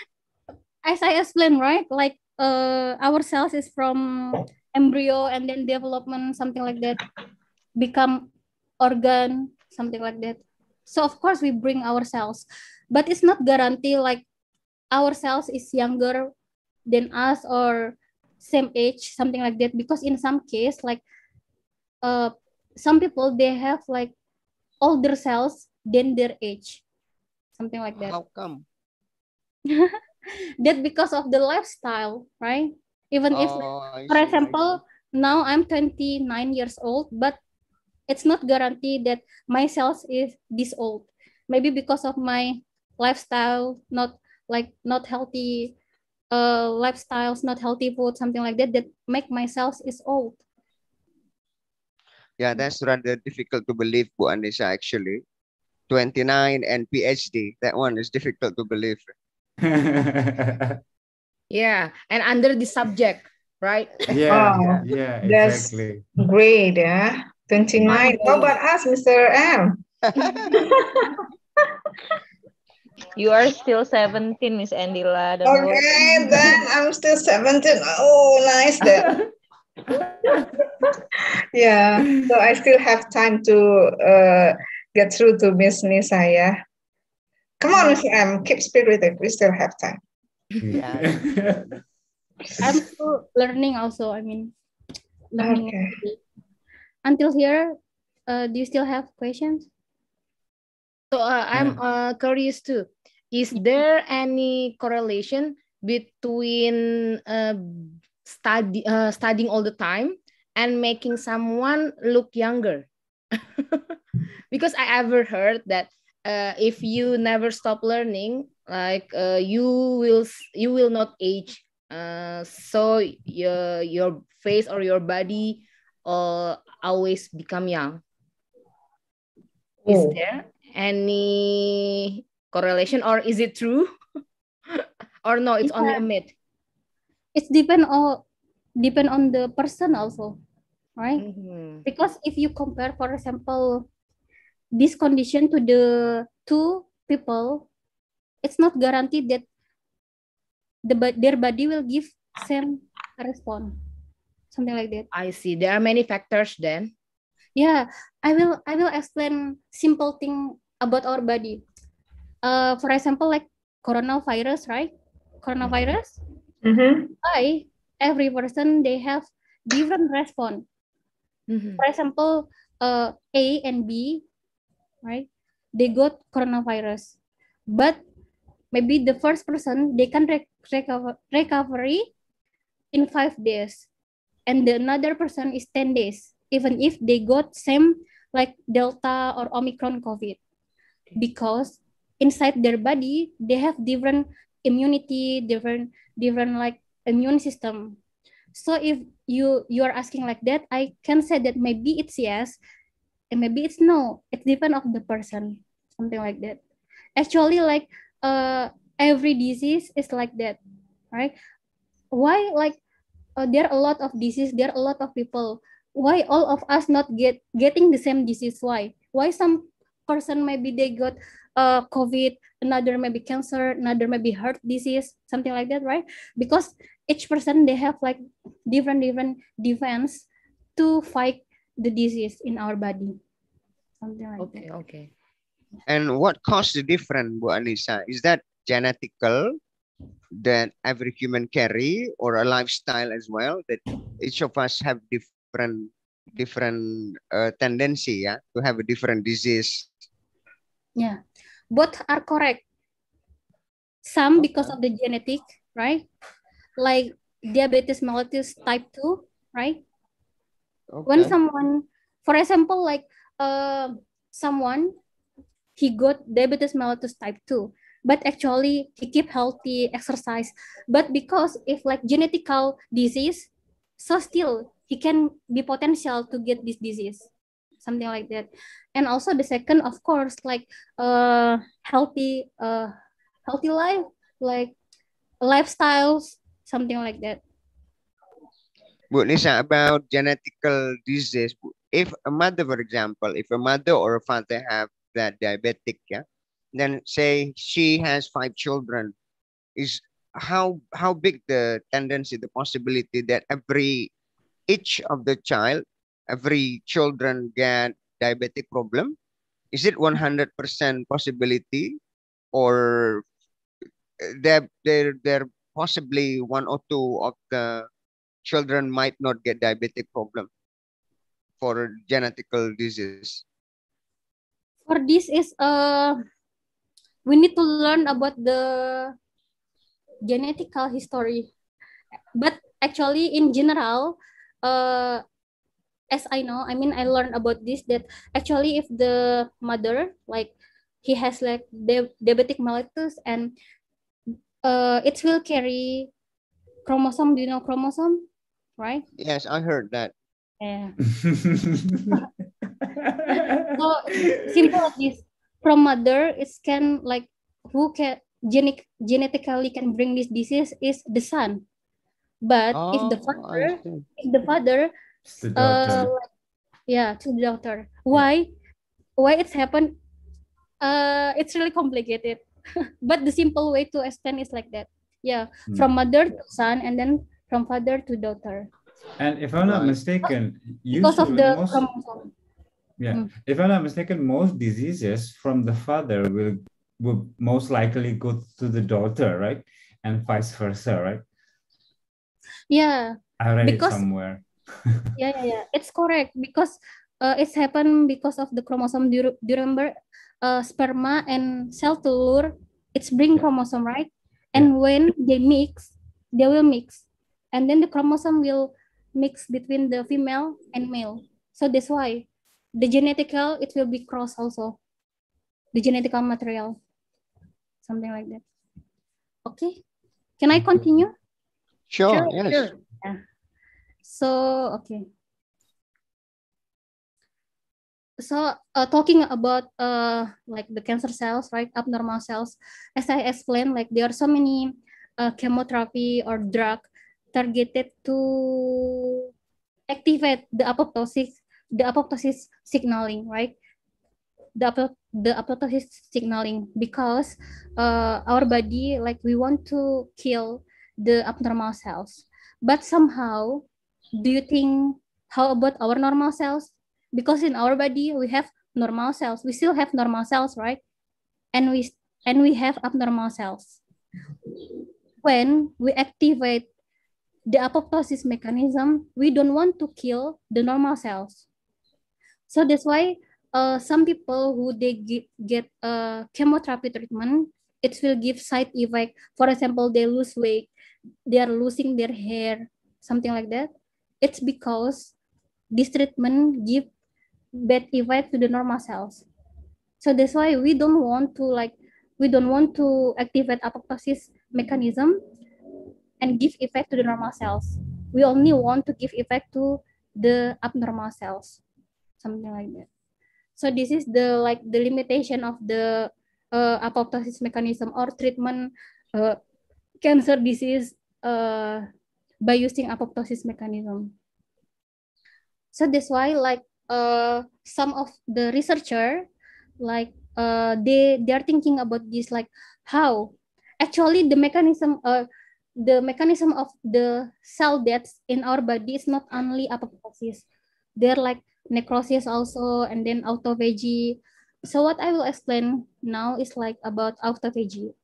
As I explained, right? Like uh, our cells is from embryo and then development something like that. Become organ something like that. So of course we bring our cells. But it's not guarantee like our cells is younger than us or same age something like that. Because in some case like uh some people they have like older cells than their age. Something like that. How come? [laughs] That because of the lifestyle right even oh, if for see, example now i'm 29 years old but it's not guaranteed that my cells is this old maybe because of my lifestyle not like not healthy uh lifestyles not healthy food something like that that make my cells is old Yeah, that's rather difficult to believe, Bu Anissa, actually. 29 and PhD, that one is difficult to believe. [laughs] Yeah, and under the subject, right? yeah, Wow. yeah, That's- exactly. Great, yeah. 29. How about us, Mr. M? [laughs] You are still 17, Miss Andila. Don't worry. Okay, then [laughs] I'm still 17. Oh, nice then. [laughs] yeah, so I still have time to uh, get through to Miss Nisa, yeah. Come on, Mr. M, keep spirited. We still have time. Yeah. [laughs] I'm still learning also. I mean, learning. Okay. Until here, uh, do you still have questions? So uh, I'm uh, curious too. Is there any correlation between uh, study uh, studying all the time and making someone look younger? [laughs] because I ever heard that uh, if you never stop learning, like uh, you will you will not age. Uh, so your your face or your body uh, always become young. Is Oh. there any correlation or is it true? [laughs] or no, it's only a myth. It's depend on depend on the person also, right? Mhm. Because if you compare, for example, this condition to the two people, it's not guaranteed that the their body will give same response, something like that. I see. There are many factors then. Yeah, I will I will explain simple thing about our body. Uh, for example, like coronavirus, right? Coronavirus. Mhm. Why every person they have different response. Mhm. For example, uh, A and B, right? They got coronavirus, but maybe the first person they can rec- recover recovery in five days, and the another person is ten days, even if they got same like Delta or Omicron COVID, because inside their body they have different immunity, different different like immune system. So if you you are asking like that, I can say that maybe it's yes, and maybe it's no. It depends of the person, something like that. Actually, like uh, every disease is like that, right? Why like uh, there are a lot of disease, there are a lot of people. Why all of us not get getting the same disease? Why? Why some person maybe they got uh COVID, another maybe cancer, another maybe heart disease, something like that, right? Because each person they have like different different defense to fight the disease in our body. Something like Okay, that. okay. And what caused the difference, Bu Anissa? Is that genetical that every human carry or a lifestyle as well that each of us have different different uh, tendency yeah to have a different disease? Yeah. Both are correct. Some because of the genetic right? Like diabetes mellitus type 2 right when someone for example like uh someone he got diabetes mellitus type 2 but actually he keep healthy exercise but because if like genetical disease so still he can be potential to get this disease something like that. And also the second of course like uh healthy uh healthy life like lifestyles something like that Bu Nisa, about genetical disease, if a mother, for example, if a mother or a father have that diabetic, yeah, then say she has five children, is how how big the tendency, the possibility that every each of the child, every children get diabetic problem? Is it 100% possibility or uh, there there there possibly one or two of the children might not get diabetic problem for genetical disease. for this is uh we need to learn about the genetical history. But actually in general uh as i know i mean i learned about this that actually if the mother like he has like di- diabetic mellitus and uh it will carry chromosome. Do you know chromosome right Yes, I heard that. Yeah. [laughs] so simple as this. From mother, it can like who can genetic genetically can bring this disease is the son. But if the Oh, father, if the father, the uh, yeah, to the daughter. Why? Why it's happened? Uh, it's really complicated. [laughs] but the simple way to explain is like that. Yeah, Hmm. from mother to son, and then from father to daughter. And if I'm not mistaken, Because of the most, chromosome. yeah, Mm. if I'm not mistaken, most diseases from the father will will most likely go to the daughter, right? And vice versa, right? Yeah, I read Because- it somewhere. [laughs] yeah, yeah, yeah. It's correct because uh, it's happened because of the chromosome. Do you, do you remember? Uh, sperma and cell telur, it's bring Yeah. chromosome, right? And when they mix, they will mix, and then the chromosome will mix between the female and male. So that's why the genetical it will be cross also, the genetical material, something like that. Okay, can I continue? Sure, Sure, yes. sure. So okay. So uh, talking about uh like the cancer cells, right? Abnormal cells. As I explained, like there are so many uh, chemotherapy or drug targeted to activate the apoptosis, the apoptosis signaling, right? The apo- the apoptosis signaling because uh, our body like we want to kill the abnormal cells, but somehow do you think how about our normal cells? Because in our body we have normal cells. We still have normal cells right? And we and we have abnormal cells. When we activate the apoptosis mechanism we don't want to kill the normal cells. So that's why uh, some people who they get, get uh, chemotherapy treatment it will give side effect. For example they lose weight they are losing their hair something like that. It's because this treatment give bad effect to the normal cells. So that's why we don't want to like we don't want to activate apoptosis mechanism and give effect to the normal cells. We only want to give effect to the abnormal cells, something like that. So this is the like the limitation of the uh, apoptosis mechanism or treatment uh, cancer disease uh, by using apoptosis mechanism. So that's why like uh, some of the researcher like uh, they they are thinking about this like how actually the mechanism uh, the mechanism of the cell deaths in our body is not only apoptosis. They're like necrosis also and then autophagy. So what I will explain now is like about autophagy.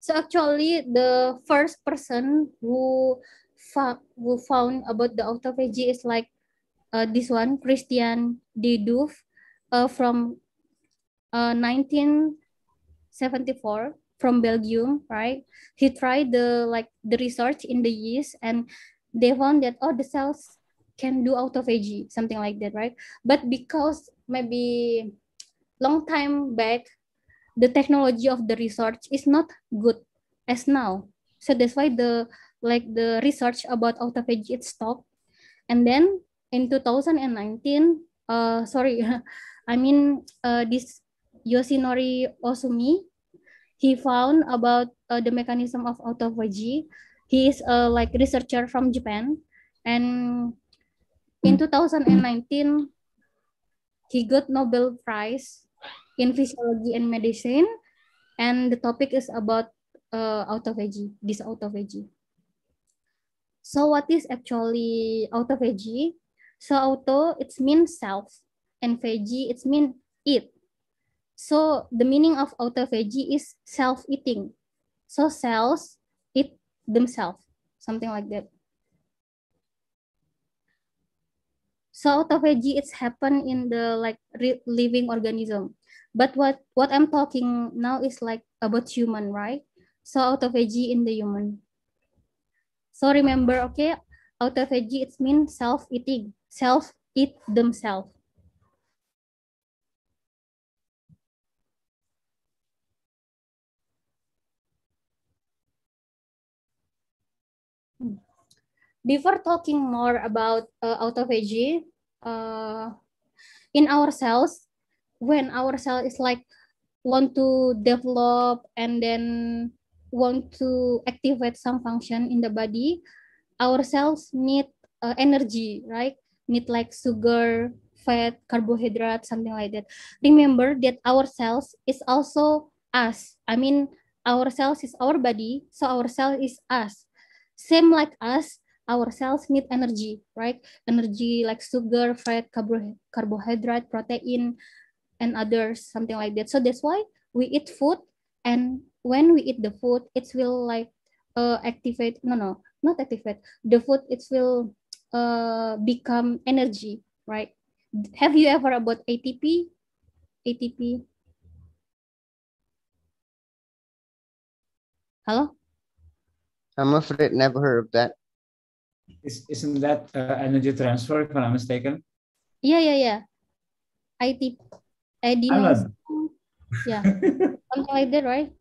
So actually the first person who fa- who found about the autophagy is like uh, this one Christian de Duve uh, from uh, 1974 from Belgium, right? He tried the like the research in the yeast and they found that oh the cells can do autophagy, something like that, right? But because maybe long time back the technology of the research is not good as now. So that's why the like the research about autophagy it stopped. And then in 2019, uh, sorry, [laughs] I mean uh, this Yoshinori Ohsumi, he found about uh, the mechanism of autophagy. He is a like researcher from Japan, and in 2019, he got Nobel Prize in physiology and medicine, and the topic is about uh, autophagy, this autophagy. So what is actually autophagy? So auto it's mean self and phagy it's mean eat. So the meaning of autophagy is self-eating. So cells eat themselves, something like that. So autophagy it's happen in the like living organism. But what what I'm talking now is like about human, right? So autophagy in the human. So remember, okay, autophagy it means self-eating, self-eat themselves. Before talking more about uh, autophagy, uh, in our cells, when our cell is like want to develop and then want to activate some function in the body, our cells need uh, energy, right? Need like sugar, fat, carbohydrate, something like that. Remember that our cells is also us. I mean, our cells is our body, so our cell is us. Same like us, our cells need energy, right? Energy like sugar, fat, carbohydrate, protein, and others, something like that. So that's why we eat food, and when we eat the food, it will like uh, activate. No, no, not activate. The food it will uh, become energy, right? Have you ever about ATP? ATP. Hello. I'm afraid never heard of that. Is, isn't that uh, energy transfer, if I'm not mistaken? Yeah, yeah, yeah. IT, adenosine. Yeah, something like that, right?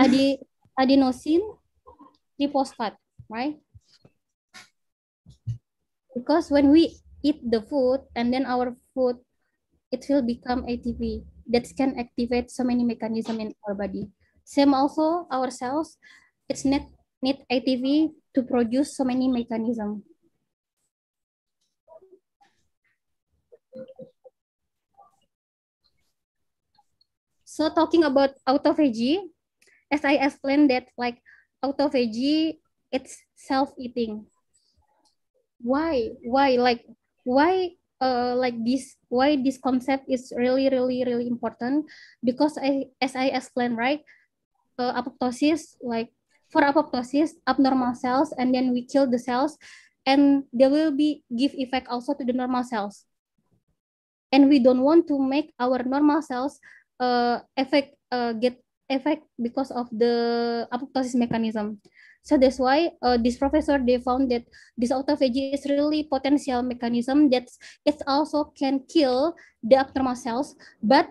Adi, adenosine triphosphate, right? Because when we eat the food and then our food, it will become ATP that can activate so many mechanisms in our body. Same also our cells, it's net need ATP to produce so many mechanisms. So talking about autophagy, as I explained that like autophagy, it's self-eating. Why? Why? Like why? Uh, like this? Why this concept is really, really, really important? Because I, as I explained, right? Uh, apoptosis, like for apoptosis, abnormal cells, and then we kill the cells, and they will be give effect also to the normal cells. And we don't want to make our normal cells uh, effect uh, get effect because of the apoptosis mechanism. So that's why uh, this professor they found that this autophagy is really potential mechanism that it also can kill the abnormal cells, but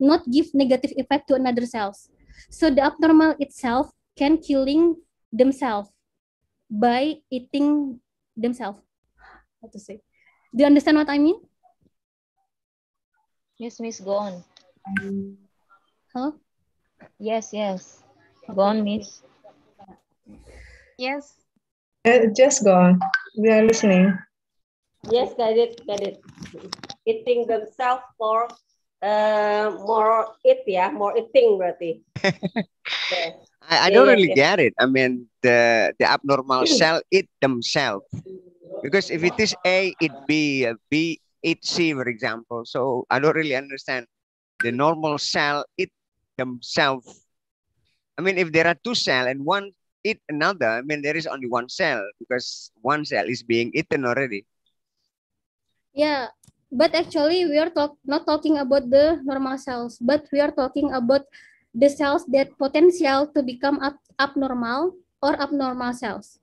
not give negative effect to another cells. So the abnormal itself can killing themselves by eating themselves. How to say? Do you understand what I mean? Yes, Miss, go on. Huh? Yes, yes. Go on, Miss. Yes. Uh, just go on. We are listening. Yes, got it, got it. Eating themselves for uh, more eat ya, more eating berarti. [laughs] yes. I, I don't yeah, really yeah. get it. I mean, the the abnormal hmm. cell eat themselves because if it is A, it B, uh, B eat C, for example. So I don't really understand the normal cell eat themselves. I mean, if there are two cell and one eat another, I mean, there is only one cell because one cell is being eaten already. Yeah, but actually we are talk not talking about the normal cells, but we are talking about the cells that potential to become up, abnormal or abnormal cells.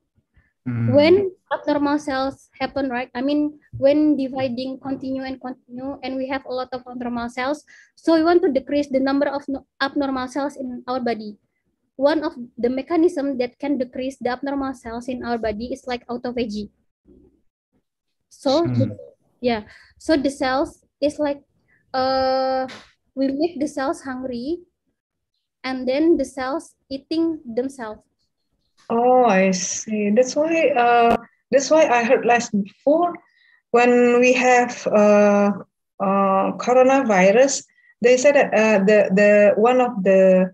Mm. When abnormal cells happen, right? I mean, when dividing continue and continue, and we have a lot of abnormal cells, so we want to decrease the number of abnormal cells in our body. One of the mechanism that can decrease the abnormal cells in our body is like autophagy. So, mm. yeah, so the cells is like, uh, we make the cells hungry and then the cells eating themselves. Oh, I see. That's why. Uh, that's why I heard last before when we have uh, uh, coronavirus. They said that uh, the the one of the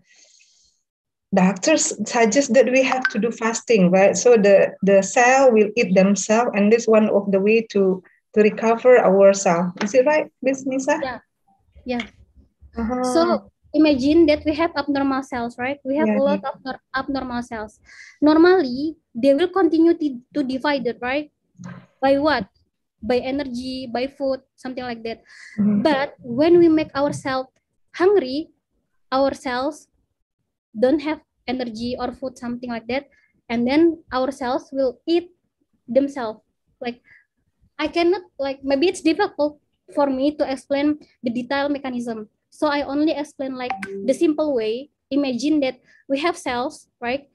doctors suggest that we have to do fasting, right? So the the cell will eat themselves, and this one of the way to to recover ourselves. Is it right, Miss Nisa? Yeah, yeah. Uh-huh. So imagine that we have abnormal cells, right? We have yeah. a lot of abnormal cells. Normally, they will continue to, to divide it, right? By what? By energy, by food, something like that. Mm-hmm. But when we make ourselves hungry, our cells don't have energy or food, something like that. And then our cells will eat themselves. Like, I cannot, like, maybe it's difficult for me to explain the detailed mechanism so I only explain like the simple way. Imagine that we have cells, right?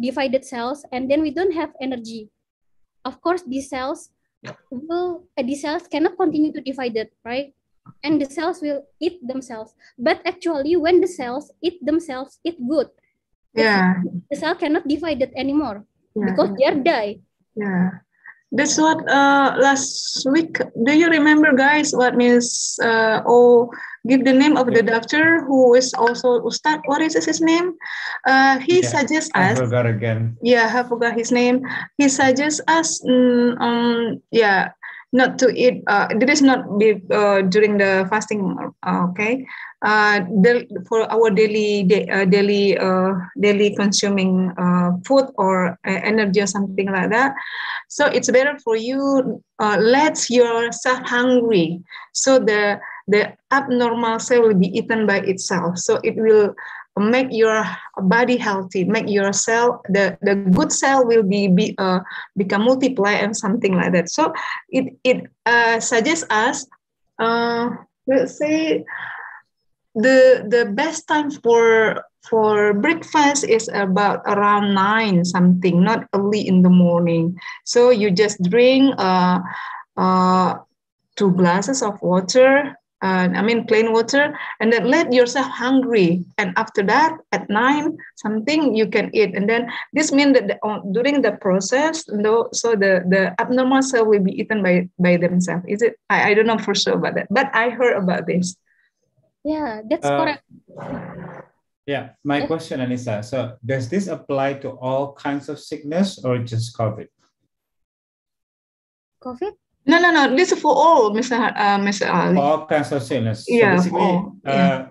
divided cells and then we don't have energy of course these cells will uh, these cells cannot continue to divide it right and the cells will eat themselves but actually when the cells eat themselves it good yeah the cell cannot divide it anymore yeah. because they are die yeah that's what uh, last week. Do you remember, guys, what Miss uh, Oh give the name of the doctor who is also Ustad? What is his name? Uh, he yeah, suggests us. I forgot again. Yeah, I forgot his name. He suggests us. Mm, um, yeah, not to eat. Uh, this is not be, uh, during the fasting. Uh, okay, uh, for our daily uh, daily uh, daily consuming uh, food or uh, energy or something like that. So it's better for you uh, let yourself hungry. So the the abnormal cell will be eaten by itself. So it will make your body healthy, make your cell the the good cell will be, be uh, become multiply and something like that. So it it uh, suggests us. Uh, let's say the the best time for for breakfast is about around nine something, not early in the morning. So you just drink uh, uh, two glasses of water. Uh, I mean plain water, and then let yourself hungry. And after that, at nine something you can eat. And then this means that the, uh, during the process, though, so the the abnormal cell will be eaten by by themselves. Is it? I, I don't know for sure about that, but I heard about this. Yeah, that's Uh, correct. Yeah, my Yeah. question, Anissa. So does this apply to all kinds of sickness or just COVID? COVID? No, no, no. This is for all, Mr. Uh, Mr. Ali. All kinds of sickness. So Yeah, basically, for- uh,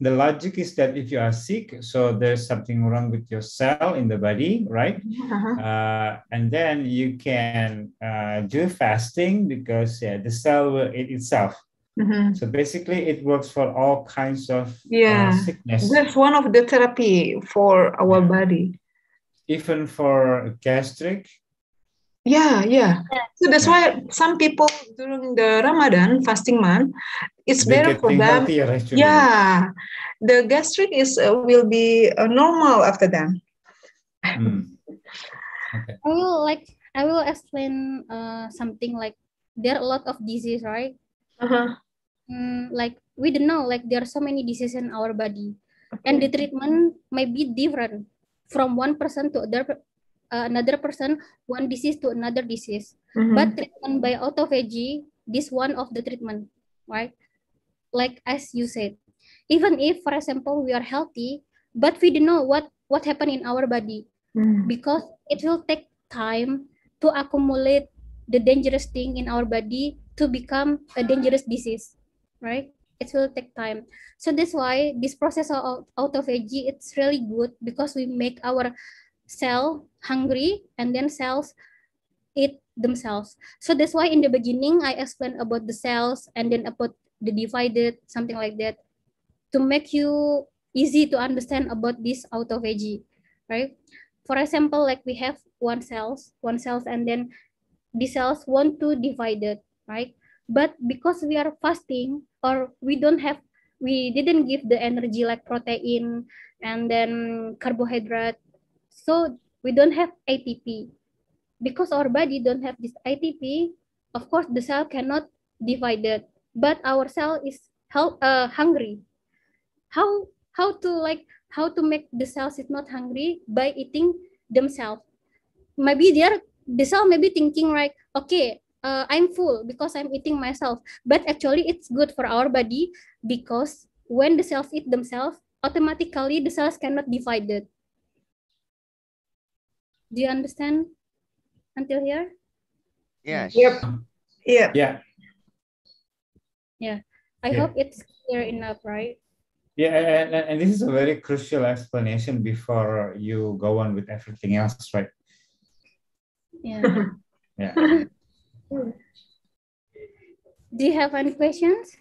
the logic is that if you are sick, so there's something wrong with your cell in the body, right? Uh-huh. Uh, and then you can uh, do fasting because yeah, the cell will eat itself. Mhm. So basically, it works for all kinds of Yeah, uh, sickness, that's one of the therapy for our Yeah. body. even for gastric. Yeah, yeah. So that's why some people during the Ramadan fasting month, it's They're better for them. healthier. Yeah, the gastric is uh, will be uh, normal after them. Mm. Okay. I will like I will explain uh something like there are a lot of disease, right? Uh-huh. Mm, like we don't know, like there are so many diseases in our body, and the treatment might be different from one person to other another person, one disease to another disease. Mhm. But treatment by autophagy, this one of the treatment, right? Like as you said, even if, for example, we are healthy, but we don't know what what happened in our body Mm. because it will take time to accumulate the dangerous thing in our body to become a dangerous disease, right? It will take time. So that's why this process of autophagy it's really good because we make our cell hungry and then cells eat themselves. So that's why in the beginning I explained about the cells and then about the divided something like that to make you easy to understand about this autophagy, right? For example, like we have one cells, one cells, and then the cells want to divide it, right? But because we are fasting or we don't have, we didn't give the energy like protein and then carbohydrate, so we don't have ATP. Because our body don't have this ATP, of course the cell cannot divide it, but our cell is hel- uh, hungry. How how to like how to make the cells is not hungry? By eating themselves. Maybe they're the cell may be thinking like okay uh, i'm full because i'm eating myself. But actually it's good for our body because when the cells eat themselves automatically the cells cannot divide it do you understand until here Yes. Yep. Yep. Yeah. yeah i Yeah. hope it's clear enough right Yeah, and, and and this is a very crucial explanation before you go on with everything else, right? yeah [laughs] Yeah. do you have any questions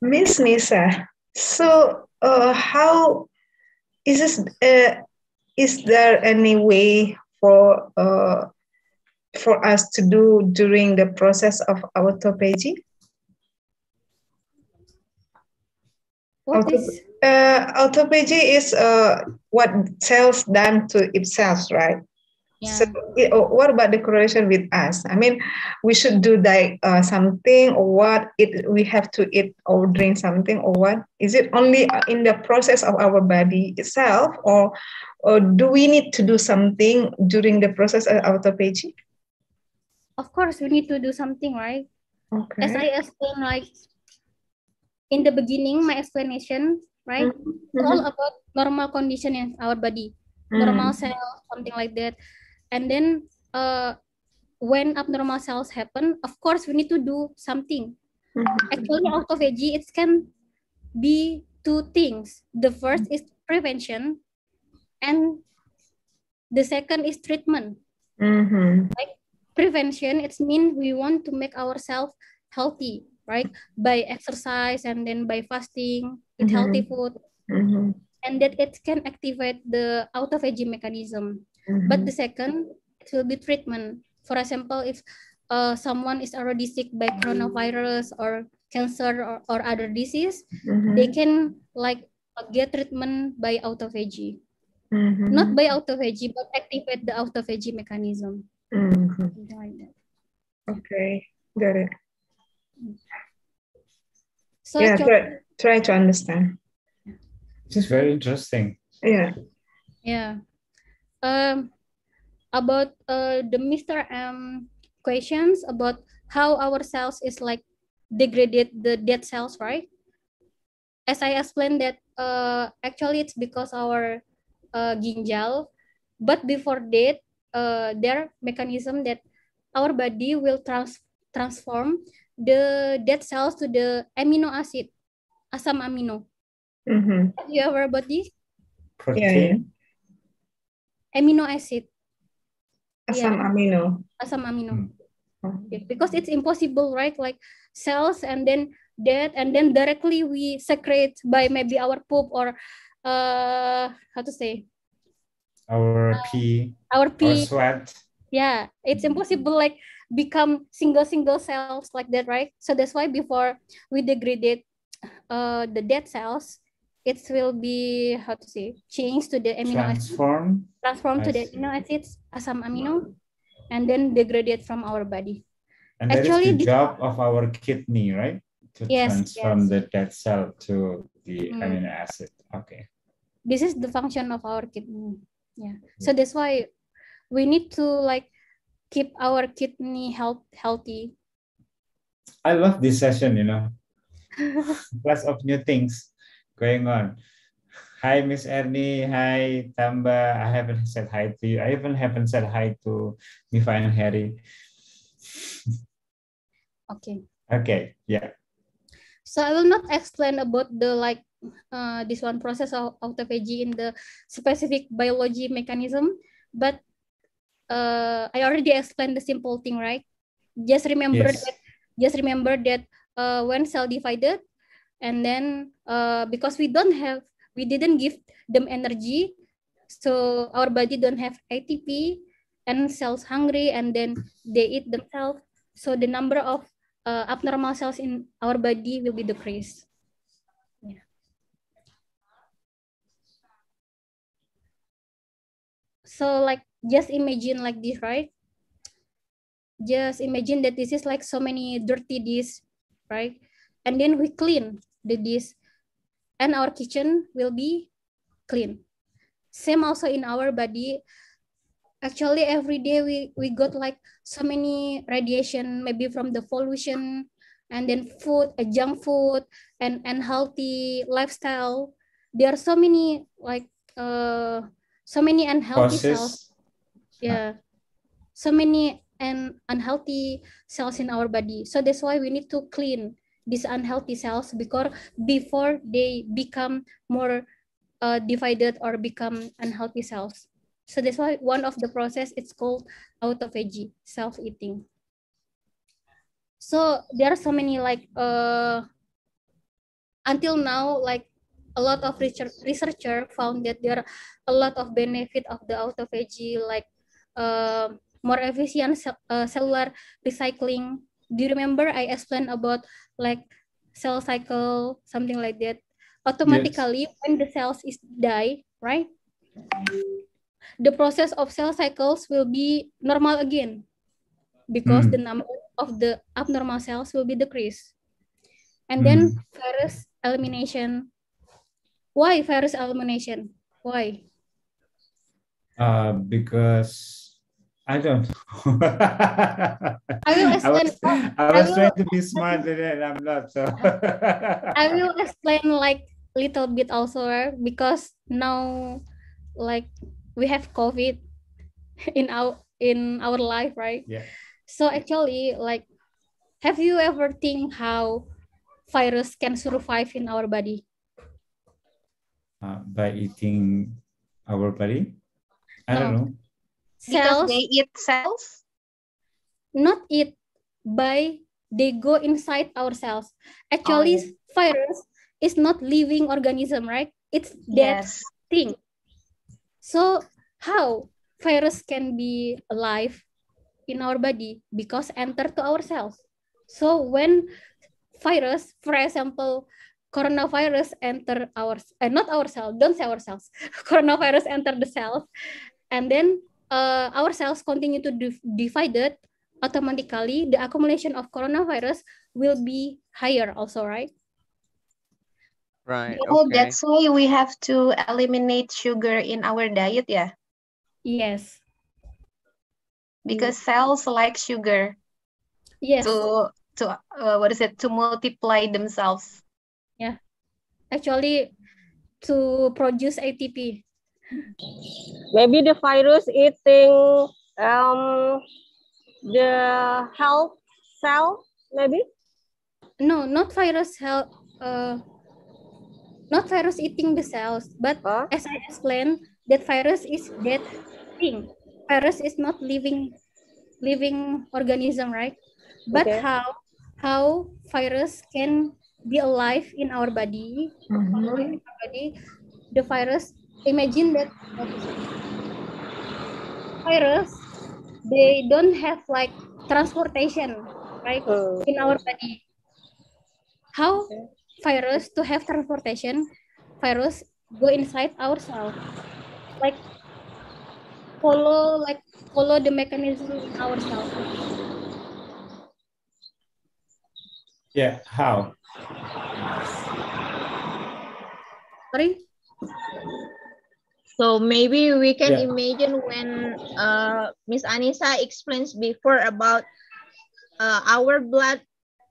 Miss Nisa, so uh, how is this? Uh, is there any way for uh, for us to do during the process of autophagy? What Auto, is uh, autophagy is uh, what cells done to itself, right? So it, oh, what about the correlation with us? I mean, we should do like uh, something or what it we have to eat or drink something or what? Is it only in the process of our body itself or or do we need to do something during the process of autophagy? Of course, we need to do something, right? Okay. As I explained, like in the beginning, my explanation, right? Mhm, It's all mhm. about normal condition in our body, Mm. normal cells, something like that. And then uh, when abnormal cells happen, of course, we need to do something. Mhm. Actually, autophagy, it can be two things. The first is prevention, and the second is treatment. Mhm. Prevention, it's mean we want to make ourselves healthy, right? By exercise and then by fasting, eat healthy food, Mhm. and that it can activate the autophagy mechanism. But Mhm. the second, it will be treatment. For example, if uh, someone is already sick by coronavirus or cancer or, or other disease, Mhm. they can like uh, get treatment by autophagy. Mhm. Not by autophagy, but activate the autophagy mechanism. Mhm. Something. Okay, got it. So yeah, Cho- try, try to understand. This is very interesting. Yeah. yeah. Um, about uh the Mr. M questions about how our cells is like degraded the dead cells, right? As I explained that uh actually it's because our uh ginjal, but before that uh there mechanism that our body will trans transform the dead cells to the amino acid, asam amino. Mhm. Have you ever about this? Yeah, yeah. Amino acid. Asam Yeah. amino. asam amino Hmm. Yeah, because it's impossible right like cells and then dead and then directly we secrete by maybe our poop or uh how to say Our pee, our our pee sweat. yeah it's impossible like become single single cells like that right so that's why before we degrade uh the dead cells it will be how to say change to the amino acid Transform. transform I to the amino acids asam amino and then degraded from our body And that is Actually, the job of our kidney, right? To Yes, transform yes. the dead cell to the Mm. amino acid. Okay. this is the function of our kidney yeah so that's why we need to like keep our kidney health healthy I love this session, you know. [laughs] Lots of new things going on. Hi, Miss Ernie. Hi, Tamba. I haven't said hi to you. I even haven't said hi to Mifa and Harry. okay Okay, yeah. so i will not explain about the like uh, this one process of autophagy in the specific biology mechanism but uh, i already explained the simple thing right just remember Yes. that just remember that uh, when cell divided and then uh, because we don't have we didn't give them energy so our body don't have atp and cells hungry and then they eat themselves. So the number of uh, abnormal cells in our body will be decreased. So like just imagine like this right? Just imagine that this is like so many dirty dish right? And then we clean the dish and our kitchen will be clean. Same also in our body. Actually every day we we got like so many radiation maybe from the pollution and then food uh, junk food and unhealthy lifestyle. There are so many like uh so many unhealthy cells. Yeah. So many and unhealthy cells in our body. So that's why we need to clean these unhealthy cells because before they become more uh, divided or become unhealthy cells. So that's why one of the process it's called autophagy self-eating. So there are so many like uh until now like a lot of research researcher found that there are a lot of benefit of the autophagy like uh, more efficient cell, uh, cellular recycling do you remember i explained about like cell cycle something like that automatically yes. when the cells is die, right? The process of cell cycles will be normal again because mm. the number of the abnormal cells will be decreased. And mm. then virus elimination. Why virus elimination? Why? Uh, because I don't. I. [laughs] I was, I was I will, trying to be smart and I'm not. So [laughs] I will explain like little bit also because now, like we have COVID [laughs] in our in our life, right? Yeah. So actually, like, have you ever think how virus can survive in our body? Uh, by eating our body? I no. don't know cells? because they eat cells? Not eat by they go inside our cells actually oh. virus is not living organism right? It's dead yes. thing. So how virus can be alive in our body? Because enter to our cells so when virus for example coronavirus enter our uh, not our cell don't say our cells [laughs] coronavirus enter the cells. And then uh, our cells continue to be divided, automatically the accumulation of coronavirus will be higher also, right? Right. Oh, okay. that's why we have to eliminate sugar in our diet, yeah? Yes. Because cells like sugar. Yes. To to uh, what is it? To multiply themselves. Yeah. Actually, to produce ATP. Maybe the virus eating um, the health cell, maybe? No, not virus health. Uh, not virus eating the cells, but huh? as I explained, that virus is dead thing. Virus is not living living organism, right? But okay. how how virus can be alive in our body? Mm -hmm. in our body, the virus imagine that. Virus they don't have like transportation right uh, in our body. How virus to have transportation virus go inside our cell? Like follow like follow the mechanism in our cell. Yeah how? Sorry so maybe we can yeah. imagine when uh, Miss Anissa explains before about uh, our blood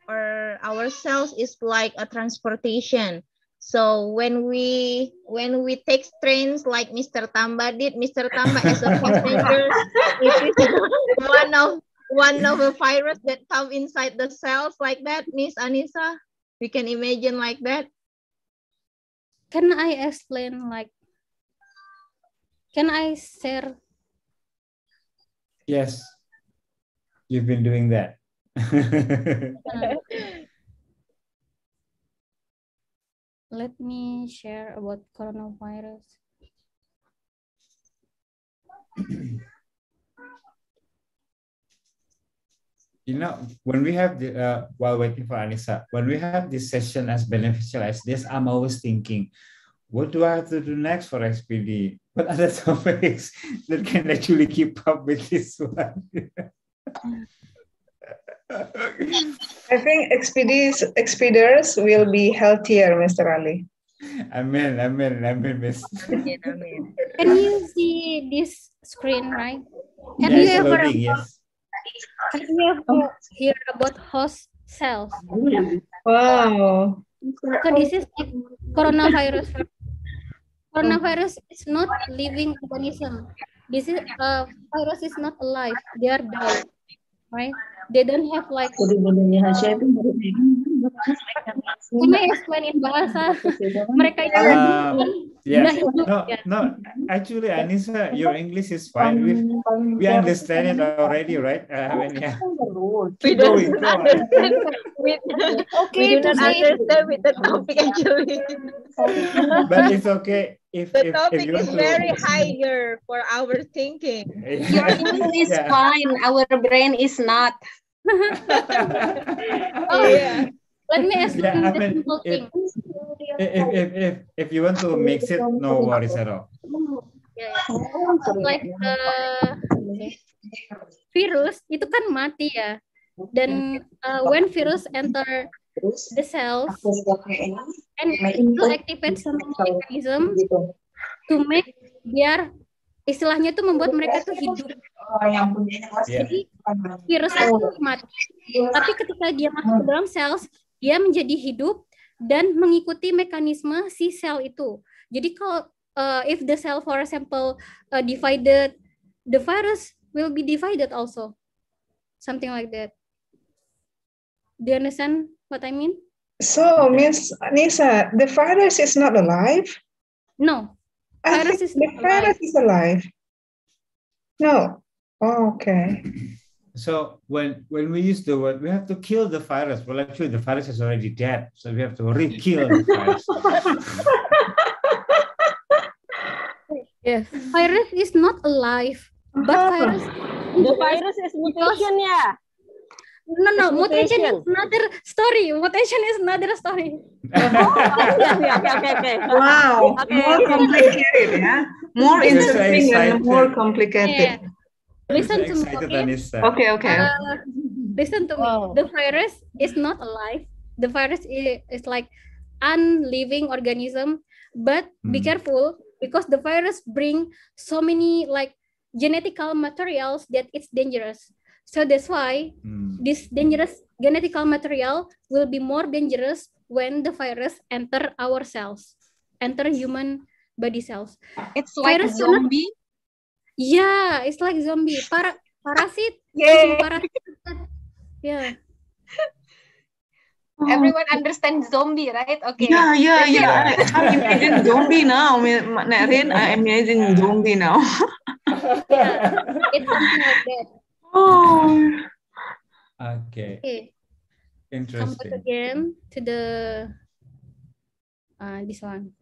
or our cells is like a transportation. So when we when we take trains like Mr. Tamba did, Mr. Tamba as a passenger, [laughs] it is one of one of the virus that come inside the cells like that, Miss Anissa. We can imagine like that. Can I explain like can I share? Yes, you've been doing that. [laughs] Let me share about coronavirus. [clears throat] you know, when we have the, uh, while waiting for Anissa, when we have this session as beneficial as this, I'm always thinking, what do I have to do next for XPD? What other [laughs] topics that can actually keep up with this one? I think XPDs, expeditors will be healthier, Mr. Ali. Amen, amen, amen, Miss. Can you see this screen, right? Have yes, you ever loading, yes. have you ever heard about host cells? Wow. So this is like coronavirus coronavirus is not living organism. This is uh, virus is not alive. They are dead, right? They don't have like. Can I explain in bahasa mereka itu? Uh, yes. No, no. Actually, Anissa, your English is fine. We we understand it already, right? Uh, when, yeah. We don't understand. With, okay, we do not understand with the topic [laughs] actually. but it's okay if the if, topic if is very higher for our thinking. Your English is yeah. fine. Our brain is not. [laughs] [laughs] oh, yeah. Let me explain [laughs] yeah, I mean, simple thing. if, if, if, if you want to mix it, no worries at all. Yeah, like uh, virus itu kan mati ya. Dan uh, when virus enter the cells and itu activate some mechanism to make biar istilahnya itu membuat mereka tuh hidup. Jadi virus itu mati, tapi ketika dia masuk ke dalam cells, dia menjadi hidup dan mengikuti mekanisme si sel itu. Jadi kalau uh, if the cell, for example, uh, divided, the virus will be divided also, something like that. Do you understand what I mean? So, Miss Nisa, the virus is not alive? No, virus is the virus alive. is alive. No. Oh, okay. So when when we use the word, we have to kill the virus. Well, actually, the virus is already dead, so we have to re-kill the virus. Yes, virus is not alive, but virus. The virus is mutation, yeah. No, no, mutation mutation. is another story. Mutation is another story. okay, okay, okay, okay. Wow, Okay. more complicated, yeah? More You're so interesting and more complicated. Yeah. Listen to me, okay? Okay. Uh, listen to me. The virus is not alive. The virus is, is like unliving organism, but be Hmm. careful because the virus bring so many like genetical materials that it's dangerous. So that's why Hmm. this dangerous genetical material will be more dangerous when the virus enter our cells, enter human body cells. It's like a Virus cannot- zombie. Yeah, it's like zombie. Para parasit. Yay. Parasit. Yeah. [laughs] Everyone understands zombie, right? Okay. Yeah, yeah, yeah. I, I imagine zombie now. Naren, I imagine zombie now. It's something like that. Oh. [laughs] Okay, Okay. Come back interesting. again to the uh, this one.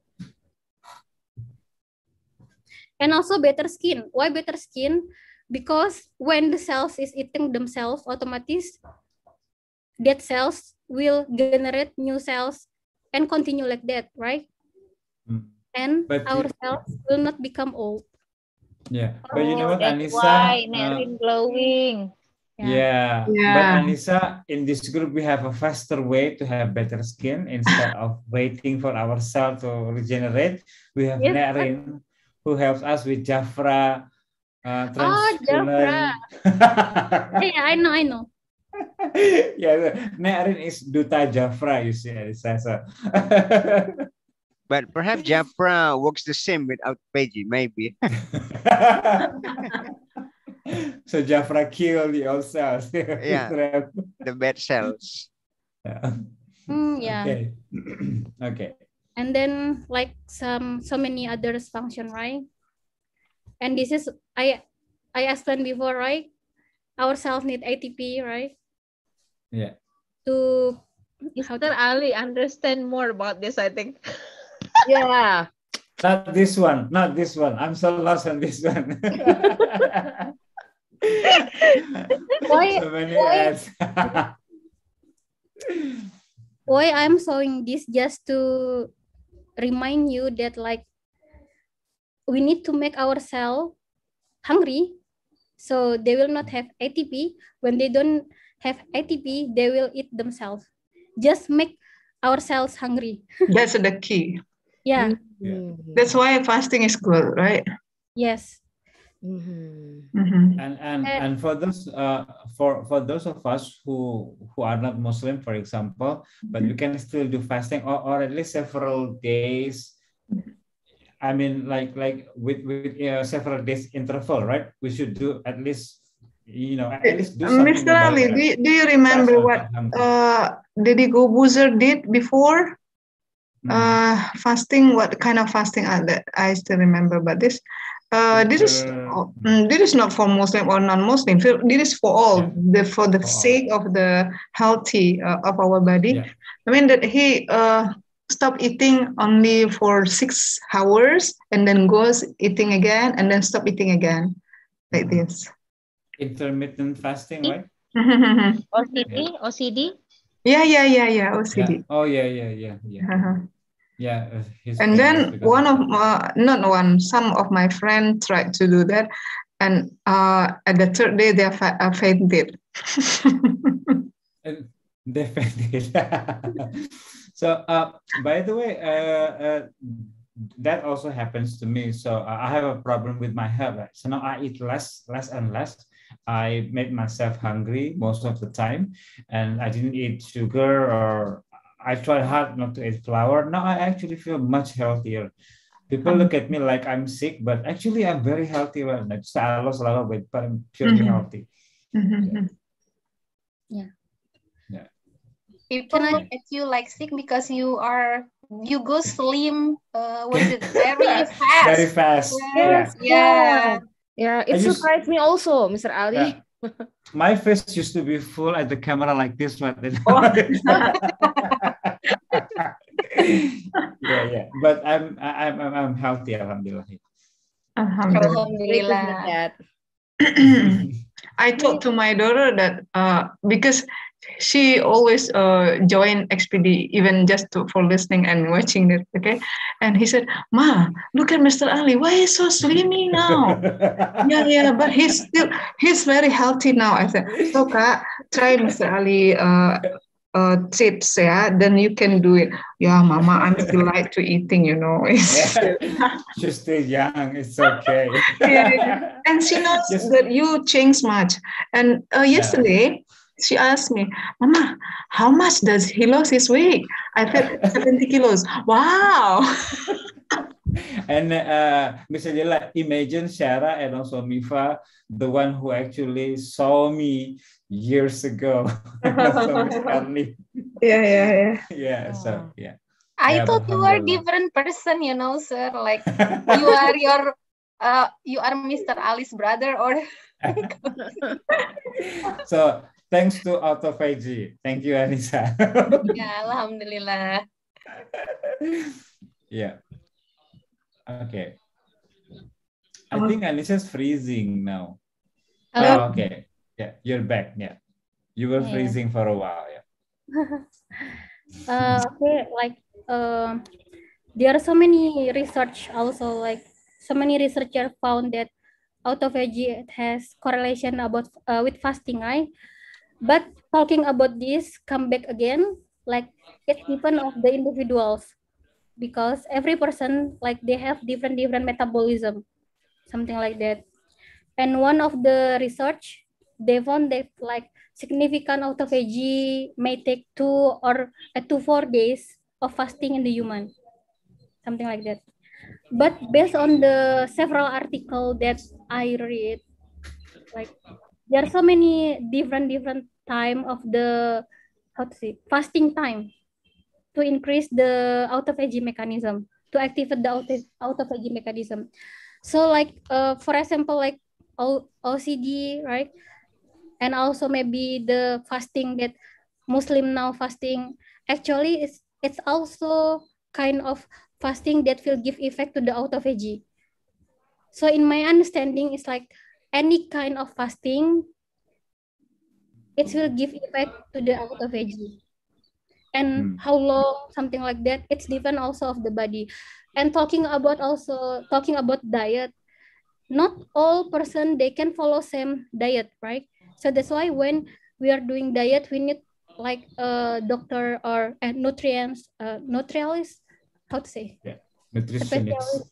And also better skin. Why better skin? Because when the cells is eating themselves, automatis dead cells will generate new cells and continue like that, right? Hmm. And But our you- cells will not become old. Yeah, but you know Oh, what, that's Anissa? why Uh, glowing. Yeah. But Yeah. Anissa, in this group, we have a faster way to have better skin instead of waiting for our cell to regenerate. We have Yes, Nerin, who helps us with Jafra. Uh, Oh, transhuman. Jafra. [laughs] Yeah, I know, I know. [laughs] yeah, Nerin is Duta Jafra, you see, Anissa. So. [laughs] But perhaps Jafra works the same without Peggy, maybe. so Jafra killed the old cells. Yeah. the bad cells. yeah. Hmm, yeah. Okay. [clears throat] okay. And then like some so many others function right and this is i i explained before right our cells need atp right Yeah. to how Mr. Ali understand more about this, I think. [laughs] Yeah. Not this one. Not this one. I'm so lost on this one. [laughs] why so many why, ads. why i'm showing this just to remind you that like we need to make our cell hungry so they will not have atp when they don't have atp they will eat themselves. Just make ourselves hungry. [laughs] That's the key. yeah. Mm-hmm. That's why fasting is good, right? yes Mhm. and and Eh. and for those uh for for those of us who who are not Muslim, for example, but we can still do fasting or, or at least several days. I mean, like like with with uh, several days interval, right? We should do at least you know at least do Uh, something. Mr. Ali, do you, do you remember what not hungry. uh, Deddy Corbuzier did before? Hmm. Uh, fasting, what kind of fasting are that? I still remember, but this, uh, this is Uh, mm, this is not for Muslim or non-Muslim. This is for all, the for the sake of the healthy uh, of our body. Yeah. I mean that he uh stop eating only for six hours and then goes eating again and then stop eating again, like Mm-hmm. this. intermittent fasting, right? [laughs] OCD, OCD. yeah, yeah, yeah, yeah. OCD. Yeah. Oh yeah, yeah, yeah, yeah. Uh-huh. Yeah, uh, And then one of uh, not one, some of my friends tried to do that, and uh, at the third day they fa- fainted. Uh, Definitely. [laughs] [laughs] so, uh, by the way, uh, uh, that also happens to me. So I have a problem with my health. right? So now I eat less, less and less. I make myself hungry most of the time, and I didn't eat sugar or I try hard not to eat flour. Now I actually feel much healthier. People look at me like I'm sick, but actually I'm very healthy right now. So I lost a lot of weight, but I'm purely Mhm. healthy. Mhm. Yeah. Yeah. People look at you like sick because you are you go slim. Uh, was it very [laughs] fast? Very fast. Yes. Yeah. Yeah. Yeah, it used- surprised me also, Mr. Ali. Yeah. My face used to be full at the camera like this, but then [laughs] [laughs] yeah, yeah. But I'm I'm I'm, I'm healthy, alhamdulillah. Alhamdulillah. Alhamdulillah. That. [laughs] I talked to my daughter that uh, because she always uh, join XPD even just to, for listening and watching it. Okay, and he said, "Ma, look at Mr. Ali. Why is so slimmy now?" [laughs] yeah, yeah, but he's still he's very healthy now. I said, "So kak, try Mr. Ali uh, uh, tips yeah, Then you can do it." Yeah, Mama, I'm still [laughs] like to eating. You know. [laughs] It's She's still young. It's okay. [laughs] yeah, yeah. and she knows that you change much. And uh, yesterday, she asked me, Mama, how much does he lose his weight? I said 70 kilos. Wow. And uh, Mr. Jela, imagine Sarah and also Mifa, the one who actually saw me years ago. [laughs] so [laughs] yeah, yeah, yeah. Yeah, so yeah. I Yeah, thought you were different person, you know, sir. Like [laughs] you are your uh you are Mr. Ali's brother or so thanks to autophagy. Thank you, Anissa. yeah, alhamdulillah. yeah. Okay. I think Anissa's freezing now. Hello? Oh, okay. Yeah, you're back. Yeah. You were Yeah. freezing for a while. Yeah. [laughs] uh, okay, like uh, there are so many research also like so many researchers found that autophagy has correlation about uh, with fasting, right? But talking about this, come back again, like it's depend of the individuals because every person like they have different different metabolism, something like that. And one of the research they found that like significant autophagy may take two or uh, two four days of fasting in the human, something like that. But based on the several article that I read, like there are so many different different time of the how to say fasting time to increase the autophagy mechanism to activate the auto, autophagy mechanism. So like uh, for example like O- OCD right and also maybe the fasting that Muslim now fasting actually it's it's also kind of fasting that will give effect to the autophagy. So in my understanding, it's like any kind of fasting, it will give effect to the autophagy. And Hmm. how long, something like that, it's depend also of the body. And talking about also talking about diet, not all person they can follow same diet, right? So that's why when we are doing diet, we need like a doctor or a nutrients, uh, nutritionist, how to say? yeah Nutritionist.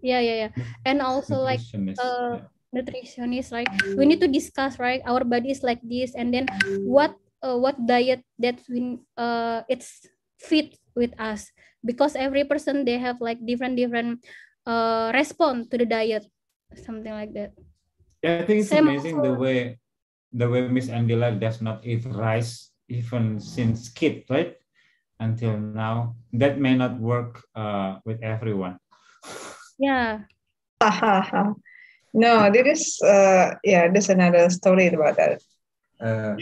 Yeah, yeah, yeah. And also like uh, nutritionist, right? We need to discuss, right? Our body is like this, and then what uh, what diet that we uh it's fit with us because every person they have like different different uh respond to the diet, something like that. Yeah, I think it's Same amazing the way the way Miss Angela does not eat rice even since kid, right? Until now. That may not work uh, with everyone. Yeah. [laughs] no, there is, uh, yeah, there's another story about that. Uh,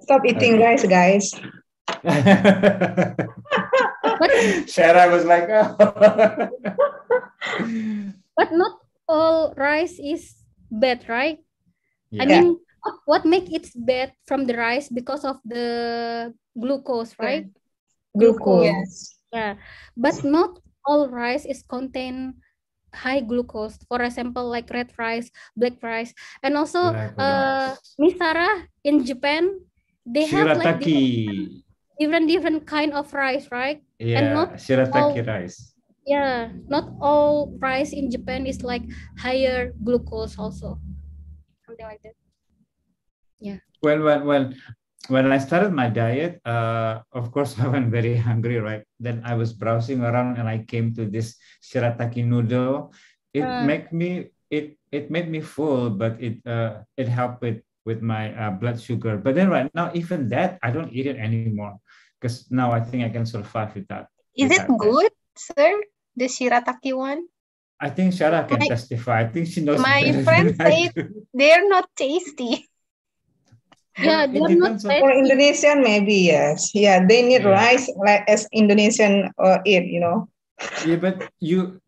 Stop eating Okay. rice, guys. [laughs] Sarah was like, oh. [laughs] But not all rice is bad, right? I mean, what- what make it bad from the rice because of the glucose, right? Glucose. Yes. Yeah, but not all rice is contain high glucose. For example, like red rice, black rice, and also Black uh, rice. Misara in Japan, they have like different, different different kind of rice, right? And Yeah, not shirataki all rice. yeah, not all rice in Japan is like higher glucose also. Something like that. Yeah. Well, well, well. when I started my diet, uh, of course [laughs] I went very hungry, right? Then I was browsing around and I came to this shirataki noodle. It Uh. make me it it made me full, but it uh it helped with with my uh, blood sugar. But then right now, even that I don't eat it anymore because now I think I can survive with that. Is it that. good, sir? The shirataki one? I think Sarah can My- testify. I think she knows My friends say do. they're not tasty. Yeah, they're not depends For. Indonesian, maybe yes. Yeah, they need Yeah. rice like as Indonesian uh, eat. You know. Yeah, but you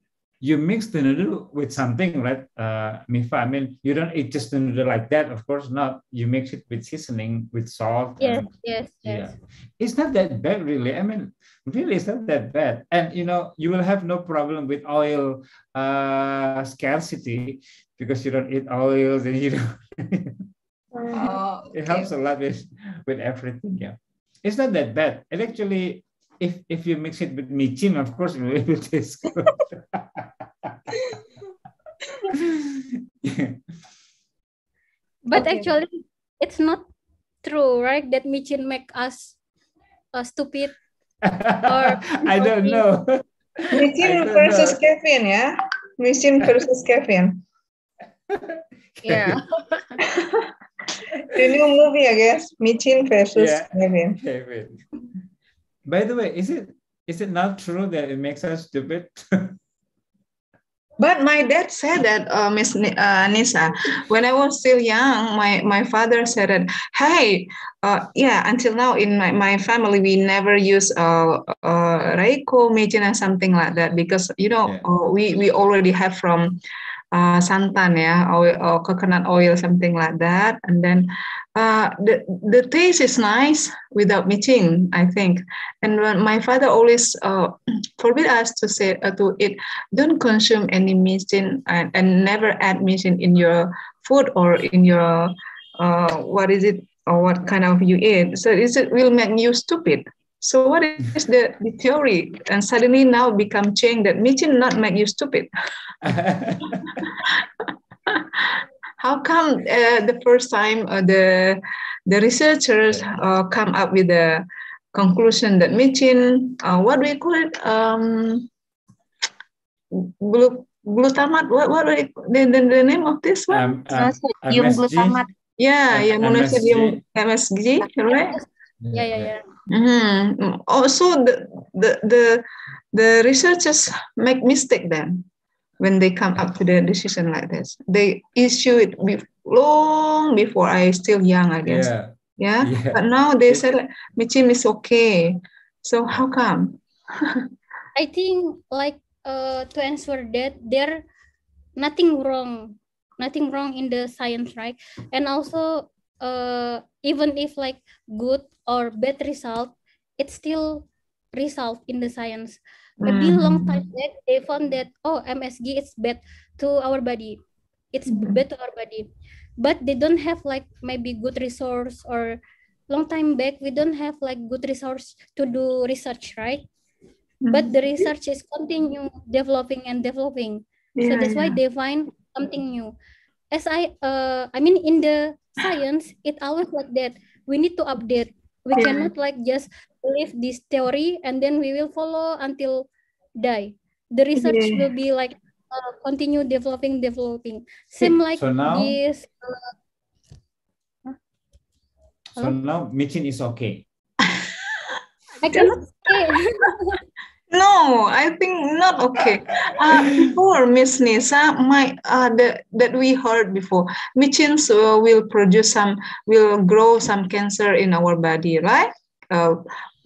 you mix the noodle with something, right? Uh, Mifa, I mean, you don't eat just the noodle like that. Of course not. You mix it with seasoning, with salt. Yes, and yes, yeah, yes. it's not that bad, really. I mean, really, it's not that bad. And you know, you will have no problem with oil uh, scarcity because you don't eat oils and you don't. [laughs] Oh, it okay. helps a lot with with everything. Yeah, it's not that bad. And actually, if if you mix it with micin, of course, it it will [laughs] taste good. [laughs] Yeah. [laughs] But Okay. actually, it's not true, right? That micin make us uh, stupid. [laughs] I don't know. I don't versus know. caffeine, yeah. Micin versus caffeine. [laughs] Yeah. The new movie, I guess. Micin versus Yeah. caffeine. Okay, wait. By the way, is it is it not true that it makes us stupid? But my dad said that, uh, Miss Ni- uh, Nisa, when I was still young, my, my father said that, hey, uh, yeah, until now in my, my family, we never use uh, uh, Royco, Micin, and something like that because, you know, Yeah. uh, we, we already have from uh, santan, yeah, oil, or coconut oil, something like that. And then uh, the, the taste is nice without micin, I think. And when my father always uh, [clears throat] forbid us to say uh, to eat don't consume any micin and, and never add micin in your food or in your uh, what is it or what kind of you eat so it will make you stupid so what is the, the theory? And suddenly now become change that micin not make you stupid. [laughs] How come uh, the first time uh, the the researchers uh, come up with the conclusion that micin, uh, what do we call it um, glu- glutamat what what do we, the, the, the name of this one? Um, um, Monosodium MSG? yeah yeah monosodium MSG right? Yeah, yeah, yeah. Mhm. Also, the, the the the researchers make mistake then when they come up to the decision like this. They issue it be- long before I still young, I guess. Yeah. Yeah. Yeah. But now they It- said like, Micin is okay. So how come? [laughs] I think like uh to answer that there nothing wrong nothing wrong in the science right and also uh even if like good or bad result it's still result in the science. Maybe hmm. long time back they found that oh msg is bad to our body. It's hmm. bad to our body. But they don't have like maybe good resource or long time back we don't have like good resource to do research right? Hmm. But the research is continue developing and developing. So Yeah, that's why they find something new as i uh i mean in the science it always like that. We need to update. We Yeah. cannot like just believe this theory and then we will follow until die. The research Yeah. will be like uh, continue developing developing. Same like So now- this uh, So now Micin is okay. i cannot say [laughs] No, I think not okay. [laughs] Uh, before Miss Nisa, my uh, the, that we heard before, machines uh, will produce some, will grow some cancer in our body, right? Uh,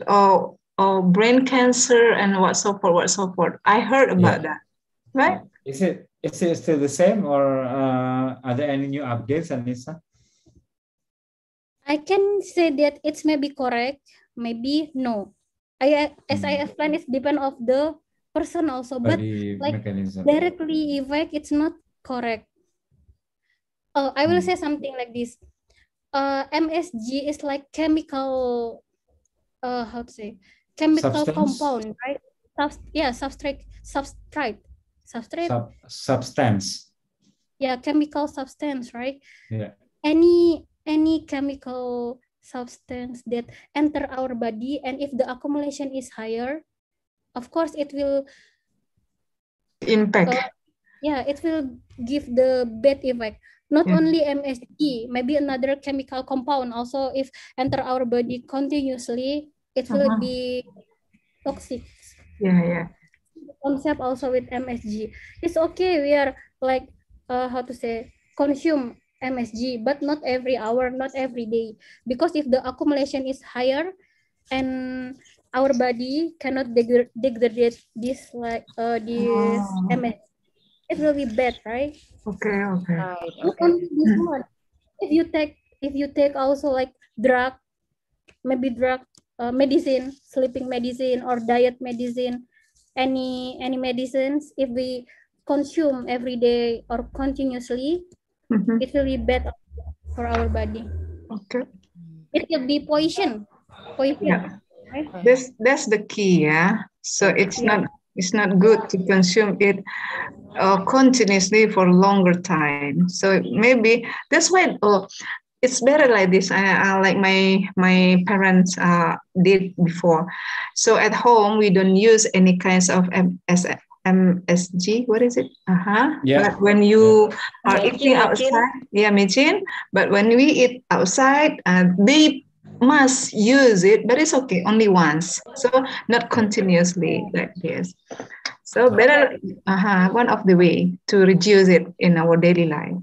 uh, uh, brain cancer and what so forth, what so forth. I heard about that, right? Is it is it still the same or uh, are there any new updates, Anissa? I can say that it's maybe correct, maybe no. I as I explained, it's depend of the person also, but Body like mechanism. directly effect, it's not correct. Oh, I will Hmm. say something like this. Uh, MSG is like chemical, uh, how to say, chemical Substance? compound, right? Subs yeah, substrate, substrate, substrate. Sub, substance. yeah, chemical substance, right? Yeah. Any any chemical substance that enter our body, and if the accumulation is higher, of course it will Impact. uh, yeah, it will give the bad effect. Not Yeah. only MSG, maybe another chemical compound also if enter our body continuously, it will Uh-huh. be toxic. Yeah, yeah. Concept also with MSG. It's okay, we are like uh, how to say consume MSG, but not every hour, not every day. Because if the accumulation is higher and our body cannot degra- degrade this like uh this Oh. MSG, it will be bad, right? Okay, okay. Right. Not Okay. only this one. If you take if you take also like drug, maybe drug, uh, medicine, sleeping medicine or diet medicine, any any medicines, if we consume every day or continuously, Mhm. it will be bad for our body. Okay. It will be poison. Poison. Yeah. Right? That's that's the key, yeah. So it's Yeah. not it's not good to consume it uh, continuously for longer time. So maybe that's why oh, it's better like this. I, I like my my parents uh, did before. So at home we don't use any kinds of MS, MSG. What is it? Uh huh. Yeah. But when you are Micin, eating micin. outside, yeah, micin. But when we eat outside, uh, they must use it, but it's okay, only once. So not continuously like this. So better, uh-huh, one of the way to reduce it in our daily life.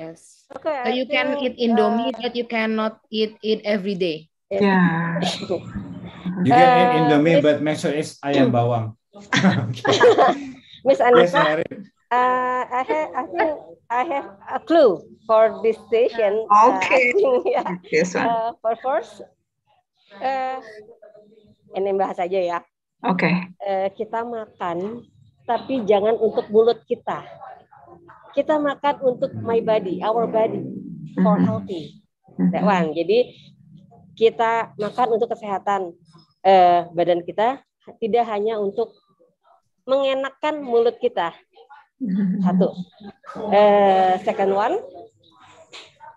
Yes. Okay, So you can think, eat Indomie, uh, but you cannot eat it every day. Yeah. You can eat Uh, Indomie, but make sure it's ayam bawang. Miss Yes, Anissa, uh, I have, I think I have a clue for this station. Uh, Okay. think, yeah. This one. Uh, for first, uh, ini bahas aja ya. Okay. Eh, kita makan, tapi jangan untuk mulut kita. Kita makan untuk my body, our body, for Mhm. healthy. That one. Jadi kita makan untuk kesehatan eh, badan kita, tidak hanya untuk mengenakan mulut kita. Satu. Eh, second one,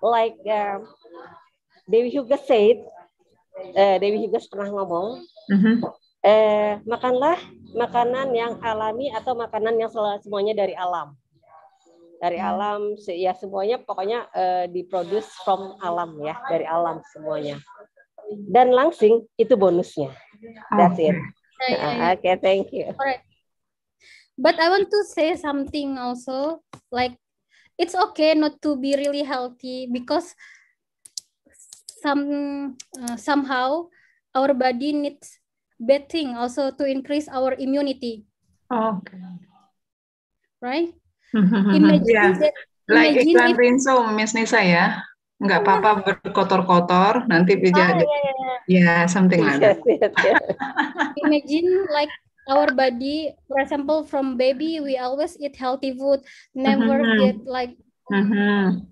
like uh, Dewi Huga said, eh, Dewi Huga pernah ngomong, Mhm. eh, makanlah makanan yang alami atau makanan yang semuanya dari alam. Dari alam, se- ya semuanya pokoknya eh, diproduce from alam ya, dari alam semuanya. Dan langsing itu bonusnya. That's it. Okay. Yeah. Ah, Oke, thank you. But I want to say something also, like it's okay not to be really healthy because some uh, somehow our body needs bathing also to increase our immunity, Okay. right? [laughs] Imagine yeah. that. Like Imagine iklan if rinso, Miss Nisa ya. Nggak apa-apa berkotor-kotor, nanti bisa, yeah, yeah, yeah. yeah, something like that. Yes, yes, yes. imagine like our body, for example, from baby we always eat healthy food, never Mhm. get like Mhm.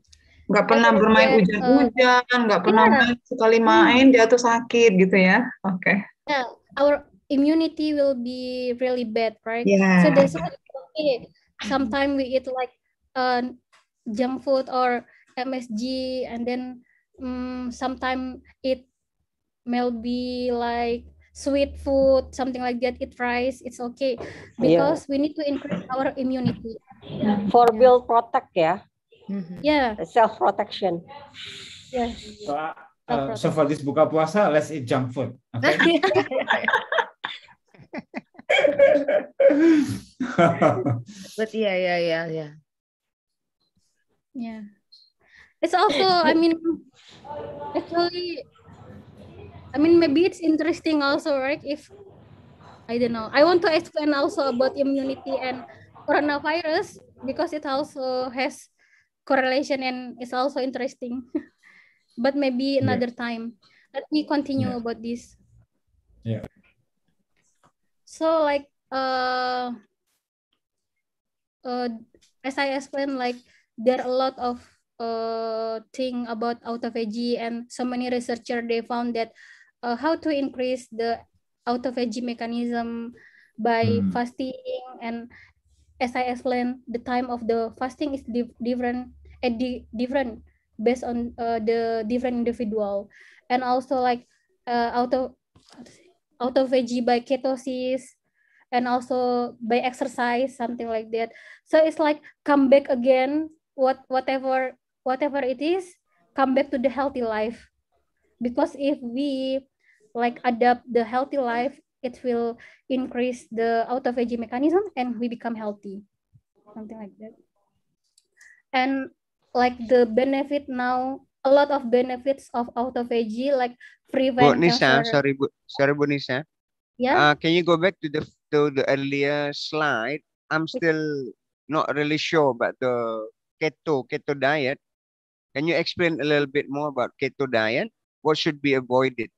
Nggak pernah bermain uh, hujan-hujan, nggak pernah yeah. main sekali main jatuh sakit gitu ya. Oke. yeah, our immunity will be really bad, right? Yeah. So that's why okay. Sometimes we eat like uh, junk food or MSG, and then um, sometimes it may be like sweet food, something like that. Eat rice, it's okay because we need to increase our immunity. For build protect ya, Mhm. Yeah, self protection. yeah. So, uh, so for this buka puasa, let's eat junk food. Okay. [laughs] [laughs] But yeah, yeah, yeah, yeah. Yeah. It's also, I mean, actually, I mean, maybe it's interesting also, right? If, I don't know, I want to explain also about immunity and coronavirus because it also has correlation and it's also interesting. [laughs] but maybe Yeah. another time. Let me continue Yeah. about this. Yeah. So like uh, uh as I explained, like there are a lot of uh thing about autophagy and so many researcher they found that uh, how to increase the autophagy mechanism by mm. fasting and as I explained, the time of the fasting is di different at eh, di different based on uh, the different individual. And also like uh, auto autophagy by ketosis and also by exercise something like that. So it's like come back again what whatever whatever it is come back to the healthy life. Because if we like adapt the healthy life it will increase the autophagy mechanism and we become healthy something like that and like the benefit now a lot of benefits of autophagy like prevent Bu Nisa, cancer. sorry Bu, sorry Bu Nisa. Yeah. Uh, can you go back to the to the earlier slide? I'm still not really sure about the keto keto diet. Can you explain a little bit more about keto diet? What should be avoided?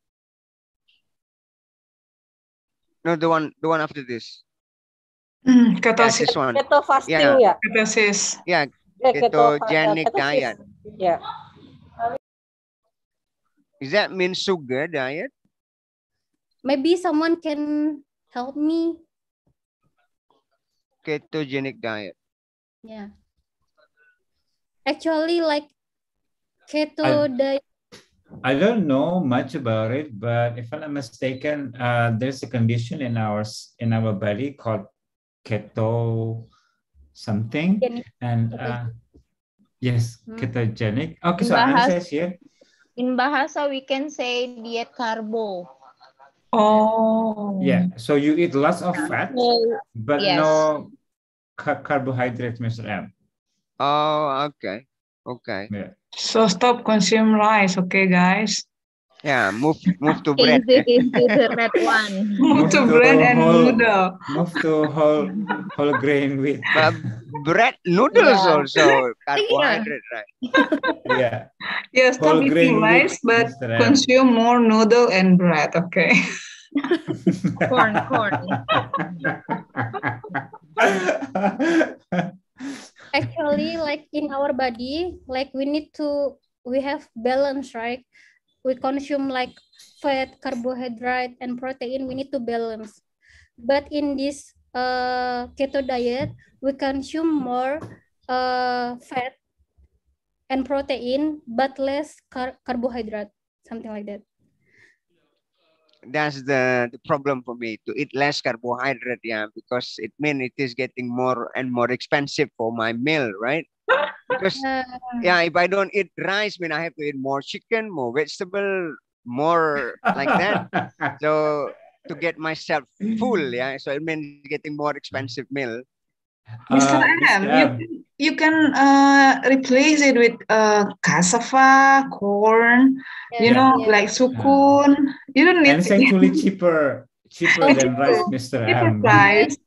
No, the one, the one after this. Mm, ketosis. Yeah, one. Keto fasting yeah. ya. Ketosis. Yeah, ketogenic diet. Yeah. Is that mean sugar diet? Maybe someone can help me. Ketogenic diet. Yeah. Actually, like keto diet I don't know much about it, but if I'm not mistaken, uh, there's a condition in our in our body called keto something, and uh, yes, hmm. ketogenic. Okay, so Bahasa, says here. In bahasa, we can say diet carbo. Oh. Yeah, so you eat lots of fat, but yes. no ca carbohydrates, Mr. M. Oh, okay, okay. Yeah. So stop consume rice, okay, guys? Yeah, move move to bread. Into, the red one. Move, [laughs] move to, to bread and whole, noodle. Move to whole whole grain wheat. But bread noodles yeah. also carbohydrate, right? yeah. Yeah, stop whole eating rice, but consume more noodle and bread, okay? [laughs] corn, corn [laughs] actually like in our body like we need to we have balance right? We consume like fat carbohydrate and protein. We need to balance. But in this uh, keto diet we consume more uh, fat and protein but less car carbohydrate something like that that's the, the problem for me to eat less carbohydrate yeah because it means it is getting more and more expensive for my meal right? Because [laughs] yeah. if i don't eat rice I mean i have to eat more chicken more vegetable more like that. [laughs] So to get myself full yeah so it means getting more expensive meal Mr. Uh, Adam, you, you can uh, replace it with uh, cassava, corn, yeah, you know, yeah. like sukun. You don't need. And it's actually cheaper, cheaper [laughs] than rice, Mr. M. Price.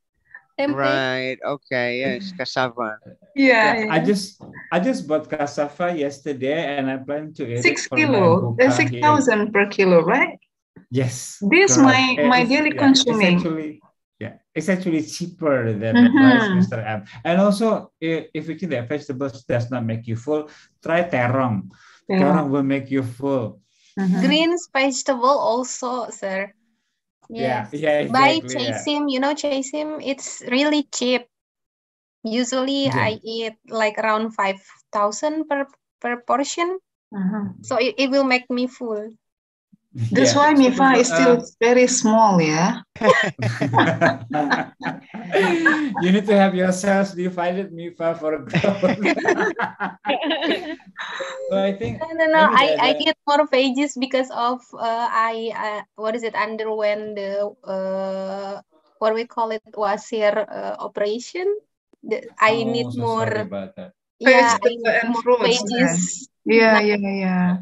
Right. Okay. Yes, cassava. Yeah, yeah, I just I just bought cassava yesterday, and I plan to eat six kilo. That's six thousand per kilo, right? Yes. This correct. my my daily consuming. Actually, yeah, it's actually cheaper than rice, Mr. M. And also, if, if you think that vegetables does not make you full, try terong. Yeah. Terong will make you full. Mm -hmm. Greens vegetable also, sir. Yes. Yeah, yeah, exactly, Buy caisim, yeah. you know caisim, it's really cheap. Usually yeah. I eat like around 5,000 per, per portion. -huh. So it, it will make me full. [laughs] That's yeah. why Mifa is still uh, very small, yeah. [laughs] you need to have yourselves divided Mifa for growth. [laughs] so I think no, no, no. I, I eat more pages because of uh, I uh, what is it underwent the uh, what we call it wasir uh, operation. The, I oh, need so more. Yeah, and more fruits, pages. Yeah, yeah, yeah.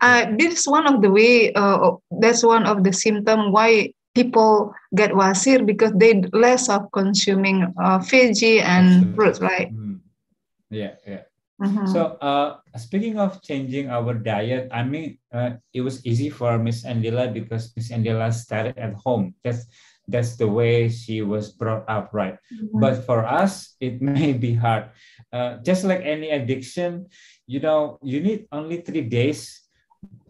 Uh, this is one of the way. Uh, that's one of the symptom why people get wasir because they less of consuming uh, veggie and fruits, right? Mm. Yeah, yeah. Mm-hmm. So, uh, speaking of changing our diet, I mean, uh, it was easy for Miss Andela because Miss Andela started at home. That's that's the way she was brought up, right? Mm-hmm. But for us, it [laughs] may be hard. Uh, just like any addiction, you know, you need only three days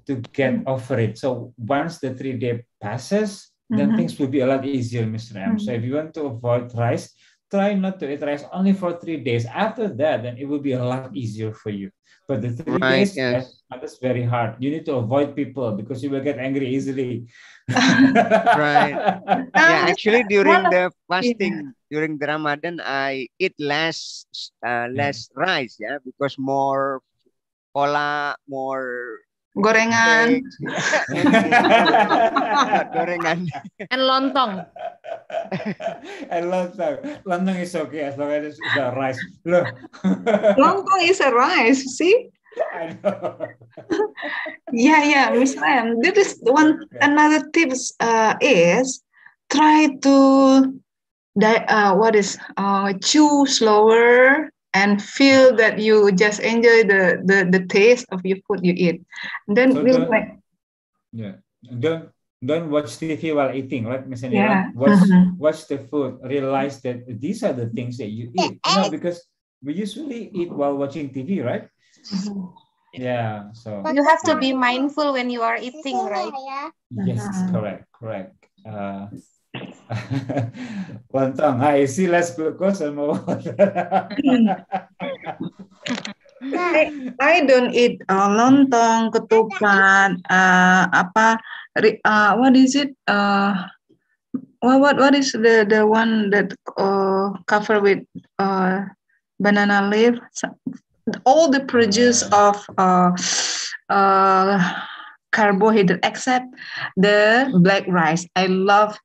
to get mm-hmm. over it. So once the three day passes, then mm-hmm. things will be a lot easier, Mr. M. So mm-hmm. if you want to avoid rice, try not to eat rice only for three days. After that, then it will be a lot easier for you. But the three right, days, yes. That's very hard. You need to avoid people because you will get angry easily. [laughs] right. Yeah, actually during the fasting, during the Ramadan, I eat less uh, less yeah. rice, yeah, because more pola, more gorengan [laughs] [laughs] gorengan and lontong and lontong lontong is okay as long as it's a rice look lontong is a rice see. [laughs] yeah, yeah, Miss Ram. This is one another tips uh, is try to uh, what is uh, chew slower and feel that you just enjoy the the, the taste of your food you eat. And then so we'll like yeah. Don't don't watch TV while eating, right, Miss Anila? Yeah. Watch mm-hmm. watch the food. Realize that these are the things that you eat. You know, [laughs] because we usually eat while watching TV, right? Yeah. So you have to be mindful when you are eating, right? Yes, correct, correct. Uh, [laughs] Lontong. I see less glucose and more water. I, I don't eat uh, lontong, ketupat, uh, apa, uh, what is it? Uh, what what what is the the one that uh, covered with uh, banana leaf? All the produce of uh, uh, carbohydrate except the black rice. I love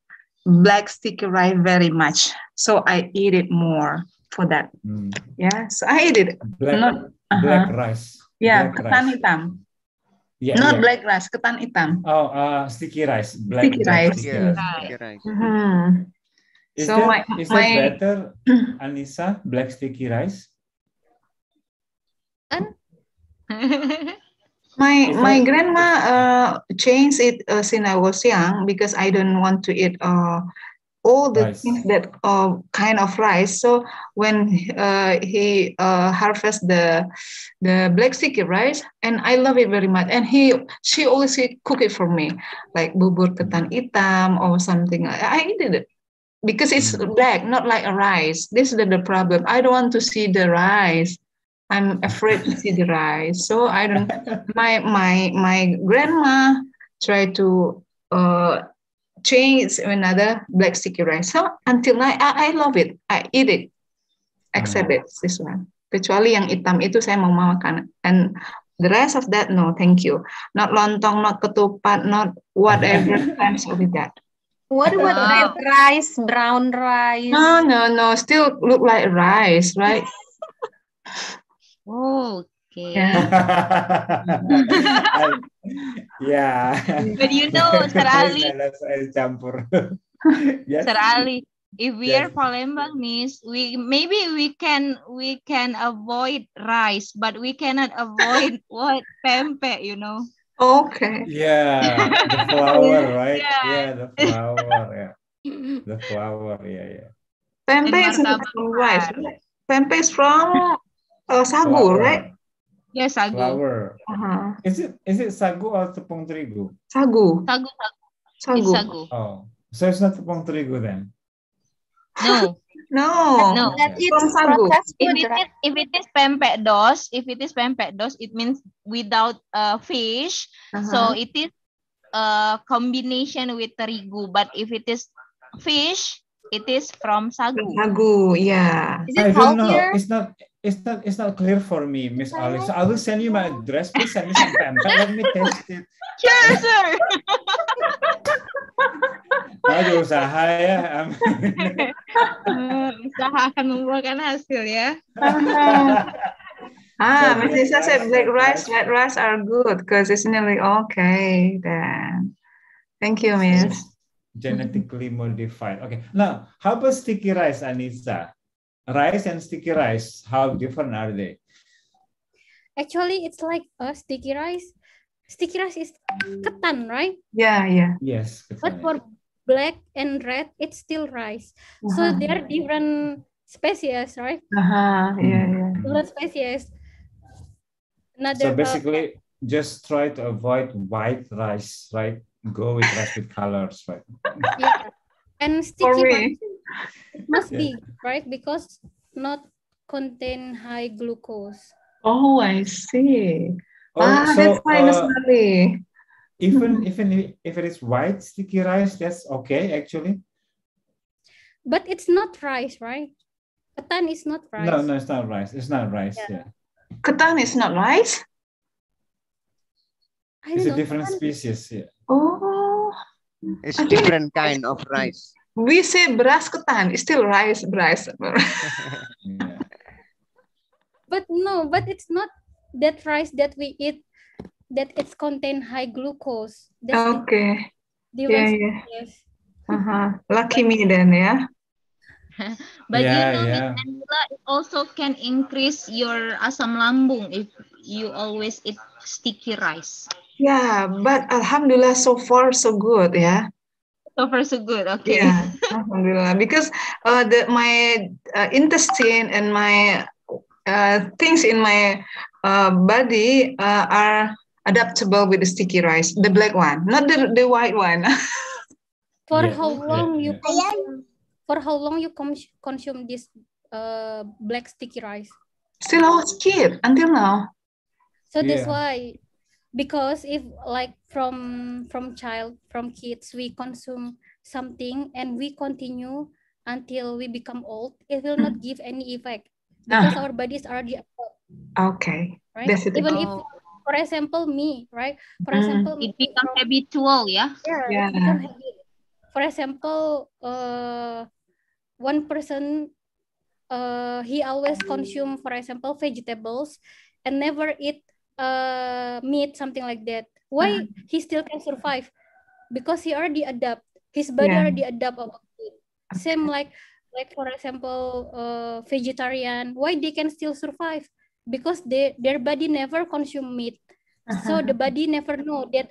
black sticky rice very much. So I eat it more for that. Mm. Yeah, so I eat it. Black, Not, uh-huh. black rice. Yeah, black ketan rice. hitam. Yeah, Not yeah. black rice, ketan hitam. Oh, uh, sticky rice. Black sticky rice. Sticky, yeah. sticky rice. Mm-hmm. Is so that, my, is my, that better, [clears throat] Anissa? Black sticky rice? [laughs] My my grandma uh, changed it uh, since I was young because I don't want to eat uh, all the rice. things that uh, kind of rice. So when uh, he uh, harvest the the black sticky rice, and I love it very much. And he she always cook it for me, like bubur ketan hitam or something. I did it because it's mm. black, not like a rice. This is the, the problem. I don't want to see the rice. I'm afraid to see the rice. So I don't. my my my grandma tried to uh, change another black sticky rice. So until now I, I love it. I eat it. Accept it. This one. Kecuali yang hitam itu saya mau makan. And the rest of that no, thank you. Not lontong, not ketupat, not whatever [laughs] comes with that. What about red rice, brown rice? No, no, no. Still look like rice, right? [laughs] Oh, okay. [laughs] yeah. But you know, Sir Ali. campur. [laughs] yes. Sir Ali, if we yes. are Palembang means we maybe we can we can avoid rice, but we cannot avoid [laughs] what pempek, you know. Okay. Yeah, the flower, right? Yeah, yeah the flower. Yeah, the flour. Yeah, yeah. Pempek is from rice. Pempek is from Oh, sagu, flour. right? Yes, sagu. Flour. Uh-huh. Is it is it sagu or tepung terigu? Sagu. Sagu, sagu. Sagu. sagu. Oh, so it's not tepung terigu then? No. [laughs] No, no. That is from sagu. If it is, if it is pempek dos, if it is pempek dos, it means without uh, fish. Uh-huh. So it is a combination with terigu. But if it is fish, it is from sagu. Sagu, yeah. Is it I don't know. It's not it's not it's not clear for me, Miss Alice. So I will send you my address. Please send me some pamphlet. Let me test it. Sure, sir. Aduh, usaha ya. usaha akan membuahkan hasil ya. [laughs] ah, Miss Lisa said black rice, red rice are good because it's nearly okay then. Thank you, Miss. Genetically modified. Okay. Now, how about sticky rice, Anissa? rice and sticky rice, how different are they? Actually, it's like a sticky rice. Sticky rice is ketan, right? Yeah, yeah. Yes. But for black and red, it's still rice. Uh -huh. So they are different species, right? Uh-huh. Yeah, yeah. Different species. Another, so basically, uh, just try to avoid white rice, right? Go with rice with colors, right? Yeah. And sticky rice must yeah. be, right? Because not contain high glucose. Oh, I see. Oh, ah, so, that's why uh, even even if it is white sticky rice, that's okay actually. But it's not rice, right? Ketan is not rice. No, no, it's not rice. It's not rice. Yeah. yeah. Ketan is not rice. It's a different species. Yeah. Oh. It's a different kind of rice. We say beras ketan. It's still rice, rice. [laughs] yeah. But no, but it's not that rice that we eat that it's contain high glucose. That's okay. The, the yeah, yeah. Yes. Uh-huh. Lucky me then, yeah. [laughs] but yeah, you know yeah. it also can increase your asam lambung if you always eat sticky rice. Yeah, but alhamdulillah so far so good, yeah. So far so good. Okay. Yeah, alhamdulillah because uh the my uh, intestine and my uh, things in my uh, body uh, are adaptable with the sticky rice, the black one, not the, the white one. [laughs] for yeah. how long yeah. you consume, for how long you consume this uh, black sticky rice? Still I was kid until now. So yeah. that's why because if like from from child from kids we consume something and we continue until we become old it will not give any effect because uh. our bodies are already okay. right? Even if for example me right? For mm. example it become habitual yeah? Yeah, yeah. for example uh one person uh he always consume for example vegetables and never eat uh meat something like that why mm. he still can survive because he already adapt his body yeah. already adapt about it okay. same like like for example uh vegetarian why they can still survive because they their body never consume meat uh-huh. so the body never know that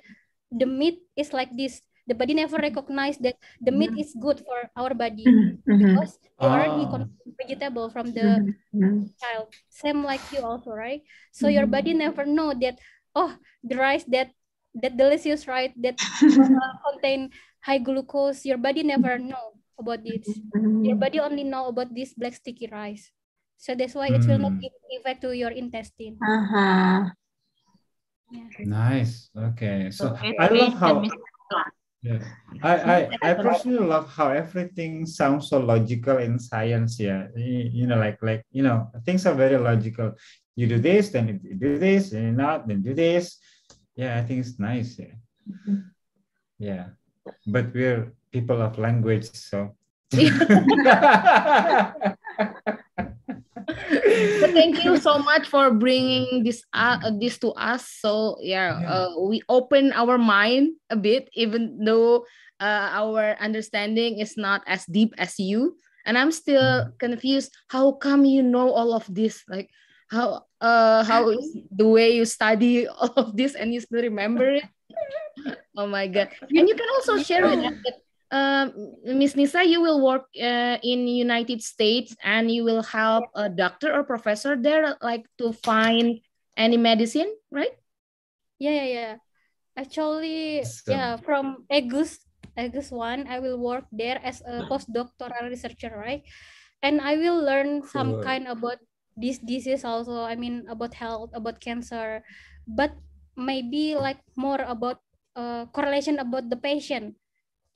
the meat is like this the body never recognize that the meat is good for our body mm-hmm. because they already ah. consume vegetable from the mm-hmm. child same like you also right so your body mm-hmm. never know that oh the rice that that delicious right that [laughs] uh, contain high glucose your body never know about this your body only know about this black sticky rice so that's why it will not mm. give effect to your intestine. Uh-huh. Yeah. Nice. Okay. So, so I love how yeah. I, I, I personally love how everything sounds so logical in science. Yeah. You know, like like you know, things are very logical. You do this, then you do this, and not, then do this. Yeah, I think it's nice. Yeah. Mm-hmm. Yeah. But we're people of language, so [laughs] [laughs] thank you so much for bringing this uh, this to us. So yeah, yeah. Uh, we open our mind a bit, even though uh, our understanding is not as deep as you. And I'm still mm-hmm. confused. How come you know all of this? Like how uh how is the way you study all of this and you still remember it? [laughs] oh my god! And you can also share with us um, Miss Nisa, you will work uh, in United States and you will help a doctor or professor there, like to find any medicine, right? Yeah, yeah, yeah. Actually, so. yeah, from August August one, I will work there as a postdoctoral researcher, right? And I will learn some kind about this disease also. I mean, about health, about cancer, but maybe like more about uh, correlation about the patient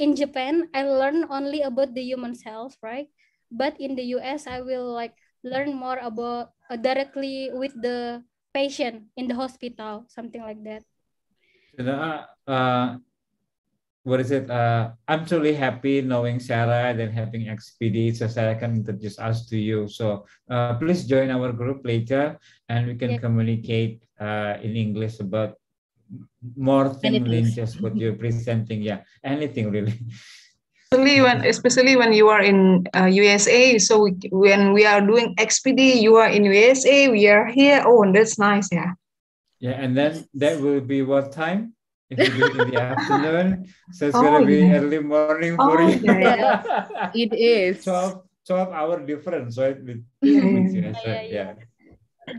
in Japan, I learn only about the human cells, right? But in the US, I will like learn more about uh, directly with the patient in the hospital, something like that. Uh, uh, what is it? Uh, I'm truly happy knowing Sarah and having XPD so Sarah can introduce us to you. So uh, please join our group later and we can yeah. communicate uh, in English about more thing than just what you're presenting. Yeah, anything really. Especially when, especially when you are in uh, USA. So we, when we are doing XPD, you are in USA, we are here. Oh, that's nice. Yeah. Yeah, and then that will be what time? If you do it in the [laughs] afternoon, so it's oh, gonna be yeah. early morning for oh, you. Yeah. [laughs] it is 12, 12 hour difference, right? With, yeah. With you, yeah, yeah.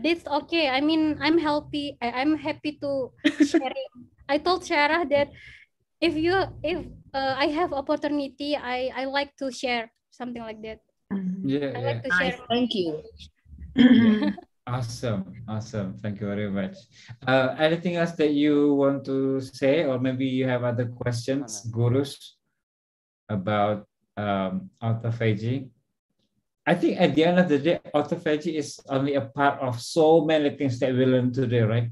That's okay. I mean, I'm happy. I, I'm happy to sharing. [laughs] I told Sarah that if you if uh, I have opportunity, I I like to share something like that. Yeah, I like to share. Thank you. [laughs] Awesome, awesome. Thank you very much. Uh, anything else that you want to say, or maybe you have other questions, gurus, about um, autophagy? I think at the end of the day, autophagy is only a part of so many things that we learn today, right?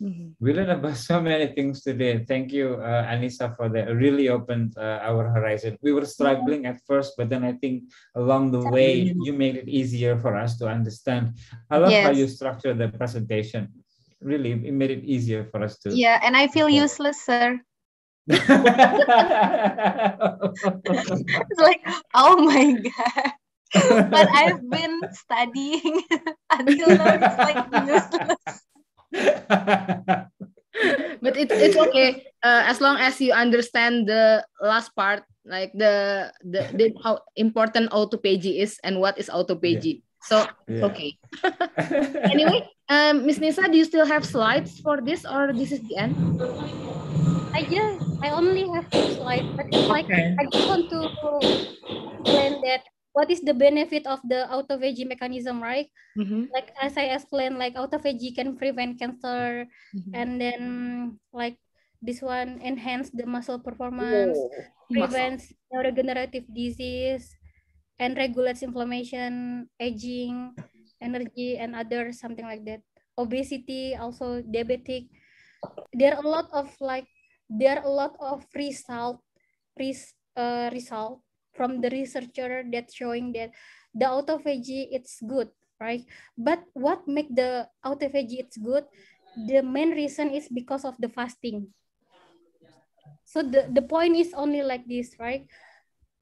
Mm-hmm. We learned about so many things today. Thank you, uh, Anissa, for that. Really opened uh, our horizon. We were struggling at first, but then I think along the way, you made it easier for us to understand. I love yes. how you structured the presentation. Really, it made it easier for us to. Yeah, and I feel useless, sir. [laughs] [laughs] it's like, oh my God. But I've been studying [laughs] until now, it's like useless. but it's it's okay uh, as long as you understand the last part like the the, the how important autophagy is and what is autophagy yeah. so yeah. okay [laughs] anyway um miss nisa do you still have slides for this or this is the end i just i only have two slides but it's like okay. i just want to explain that what is the benefit of the autophagy mechanism, right? Mm-hmm. Like as I explained, like autophagy can prevent cancer, mm-hmm. and then like this one enhance the muscle performance, oh, prevents muscle. neurodegenerative disease, and regulates inflammation, aging, energy, and other something like that. Obesity, also diabetic. There are a lot of like there are a lot of result, res, uh, result from the researcher that showing that the autophagy it's good right? But what make the autophagy it's good? The main reason is because of the fasting. So the, the point is only like this right?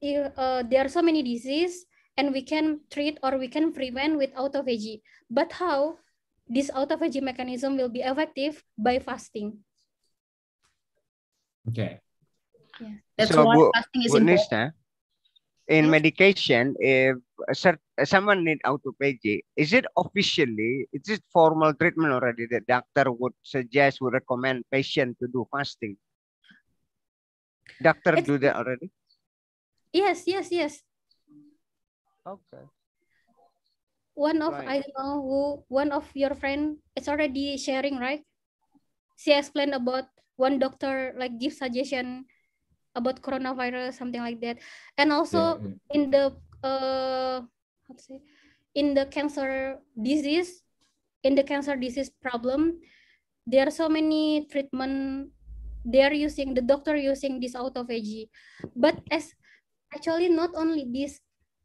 If, uh, there are so many disease and we can treat or we can prevent with autophagy. But how this autophagy mechanism will be effective? By fasting. Okay. Yeah. That's so, why fasting is important in medication, if someone need autophagy, is it officially, is it formal treatment already that doctor would suggest, would recommend patient to do fasting? Doctor it's, do that already? Yes, yes, yes. Okay. One of, right. I don't know who, one of your friend is already sharing, right? She explained about one doctor like give suggestion about coronavirus something like that. And also yeah, in the uh say in the cancer disease in the cancer disease problem there are so many treatment they are using the doctor using this autophagy. But as actually not only this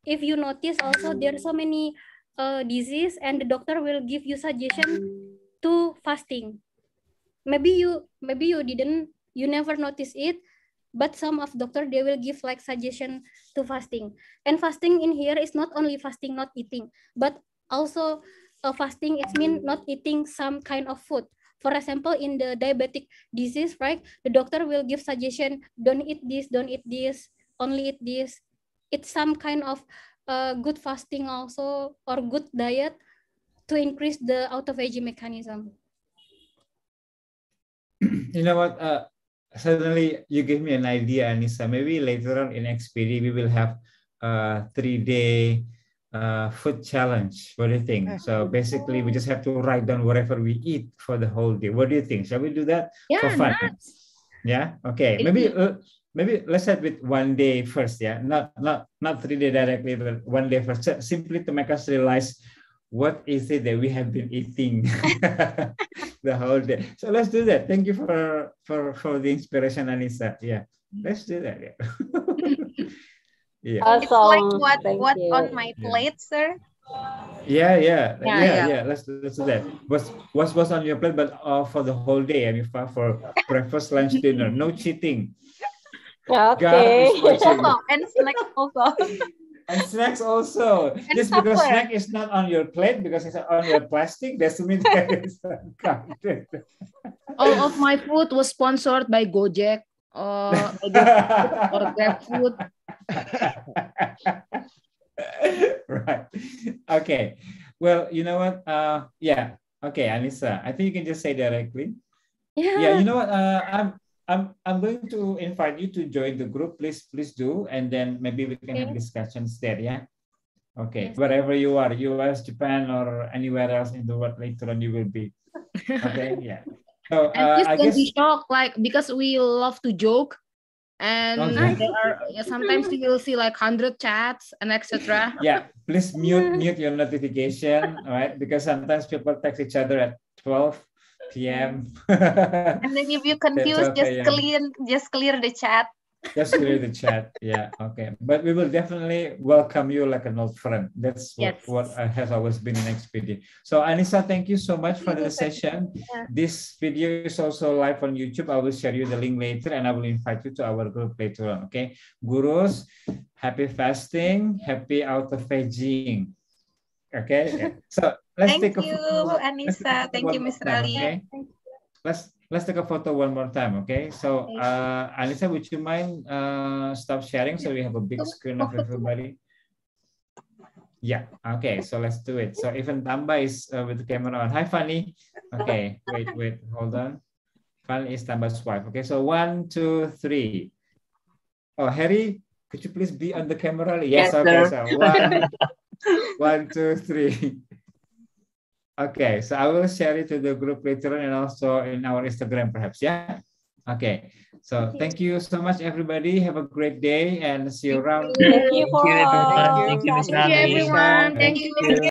if you notice also there are so many uh, disease and the doctor will give you suggestion to fasting. Maybe you maybe you didn't you never notice it but some of doctor they will give like suggestion to fasting. And fasting in here is not only fasting not eating but also uh, fasting it mean not eating some kind of food. For example in the diabetic disease right the doctor will give suggestion don't eat this don't eat this only eat this. It's some kind of uh, good fasting also or good diet to increase the autophagy mechanism. [clears throat] You know what uh, suddenly you give me an idea, Anissa. Maybe later on in XPD, we will have a three-day uh, food challenge. What do you think? So basically, we just have to write down whatever we eat for the whole day. What do you think? Shall we do that yeah, for fun? Nice. Yeah. Okay. Maybe uh, maybe let's start with one day first. Yeah. Not not not three day directly, but one day first. Simply to make us realize what is it that we have been eating [laughs] the whole day. So let's do that. Thank you for for for the inspiration, Anissa. Yeah, let's do that. Yeah. [laughs] yeah. Awesome. It's like what Thank what you. on my plate, yeah. sir. Yeah, yeah, yeah, yeah, yeah. Let's let's do that. What's what's what's on your plate, but uh, for the whole day, I mean, for, for breakfast, lunch, dinner, no cheating. Okay. also, [laughs] and snack also. And snacks also. And Just because snack is not on your plate because it's on your plastic doesn't mean that [laughs] it's counted. All of my food was sponsored by Gojek or, or GrabFood. right. Okay. Well, you know what? Uh, yeah. Okay, Anissa. I think you can just say directly. Yeah. Yeah. You know what? Uh, I'm I'm I'm going to invite you to join the group. Please, please do, and then maybe we can okay. have discussions there. Yeah. Okay. Yes. Wherever you are, U.S., Japan, or anywhere else in the world later on, you will be. Okay. [laughs] yeah. So uh, and I don't guess... be shocked, like because we love to joke, and okay. there are yeah, sometimes you will see like hundred chats and etc. Yeah. Please mute mute your notification, all right? Because sometimes people text each other at twelve PM. and then if you [laughs] confuse, okay, just clear just clear the chat. Just clear the chat. [laughs] Yeah. Okay. But we will definitely welcome you like an old friend. That's what, yes. what has always been in XPD. So Anissa, thank you so much for the session. Yeah. This video is also live on YouTube. I will share you the link later and I will invite you to our group later on. Okay. Gurus, happy fasting, happy autophagying. Okay. So let's Thank take a you, photo. Anissa. Thank you, Mr. Ali. Okay? Let's let's take a photo one more time, okay? So, uh, Anissa, would you mind uh, stop sharing so we have a big screen of everybody? Yeah, okay, so let's do it. So even Tamba is uh, with the camera on. Hi, Fanny. Okay, wait, wait, hold on. Fanny is Tamba's wife. Okay, so one, two, three. Oh, Harry, could you please be on the camera? Yes, yes okay, sir. so one, one, two, three. Okay, so I will share it to the group later and also in our Instagram perhaps, yeah? Okay, so thank you so much everybody. Have a great day and see you around. Thank you, for thank you, everyone. Thank you, everyone. Thank you.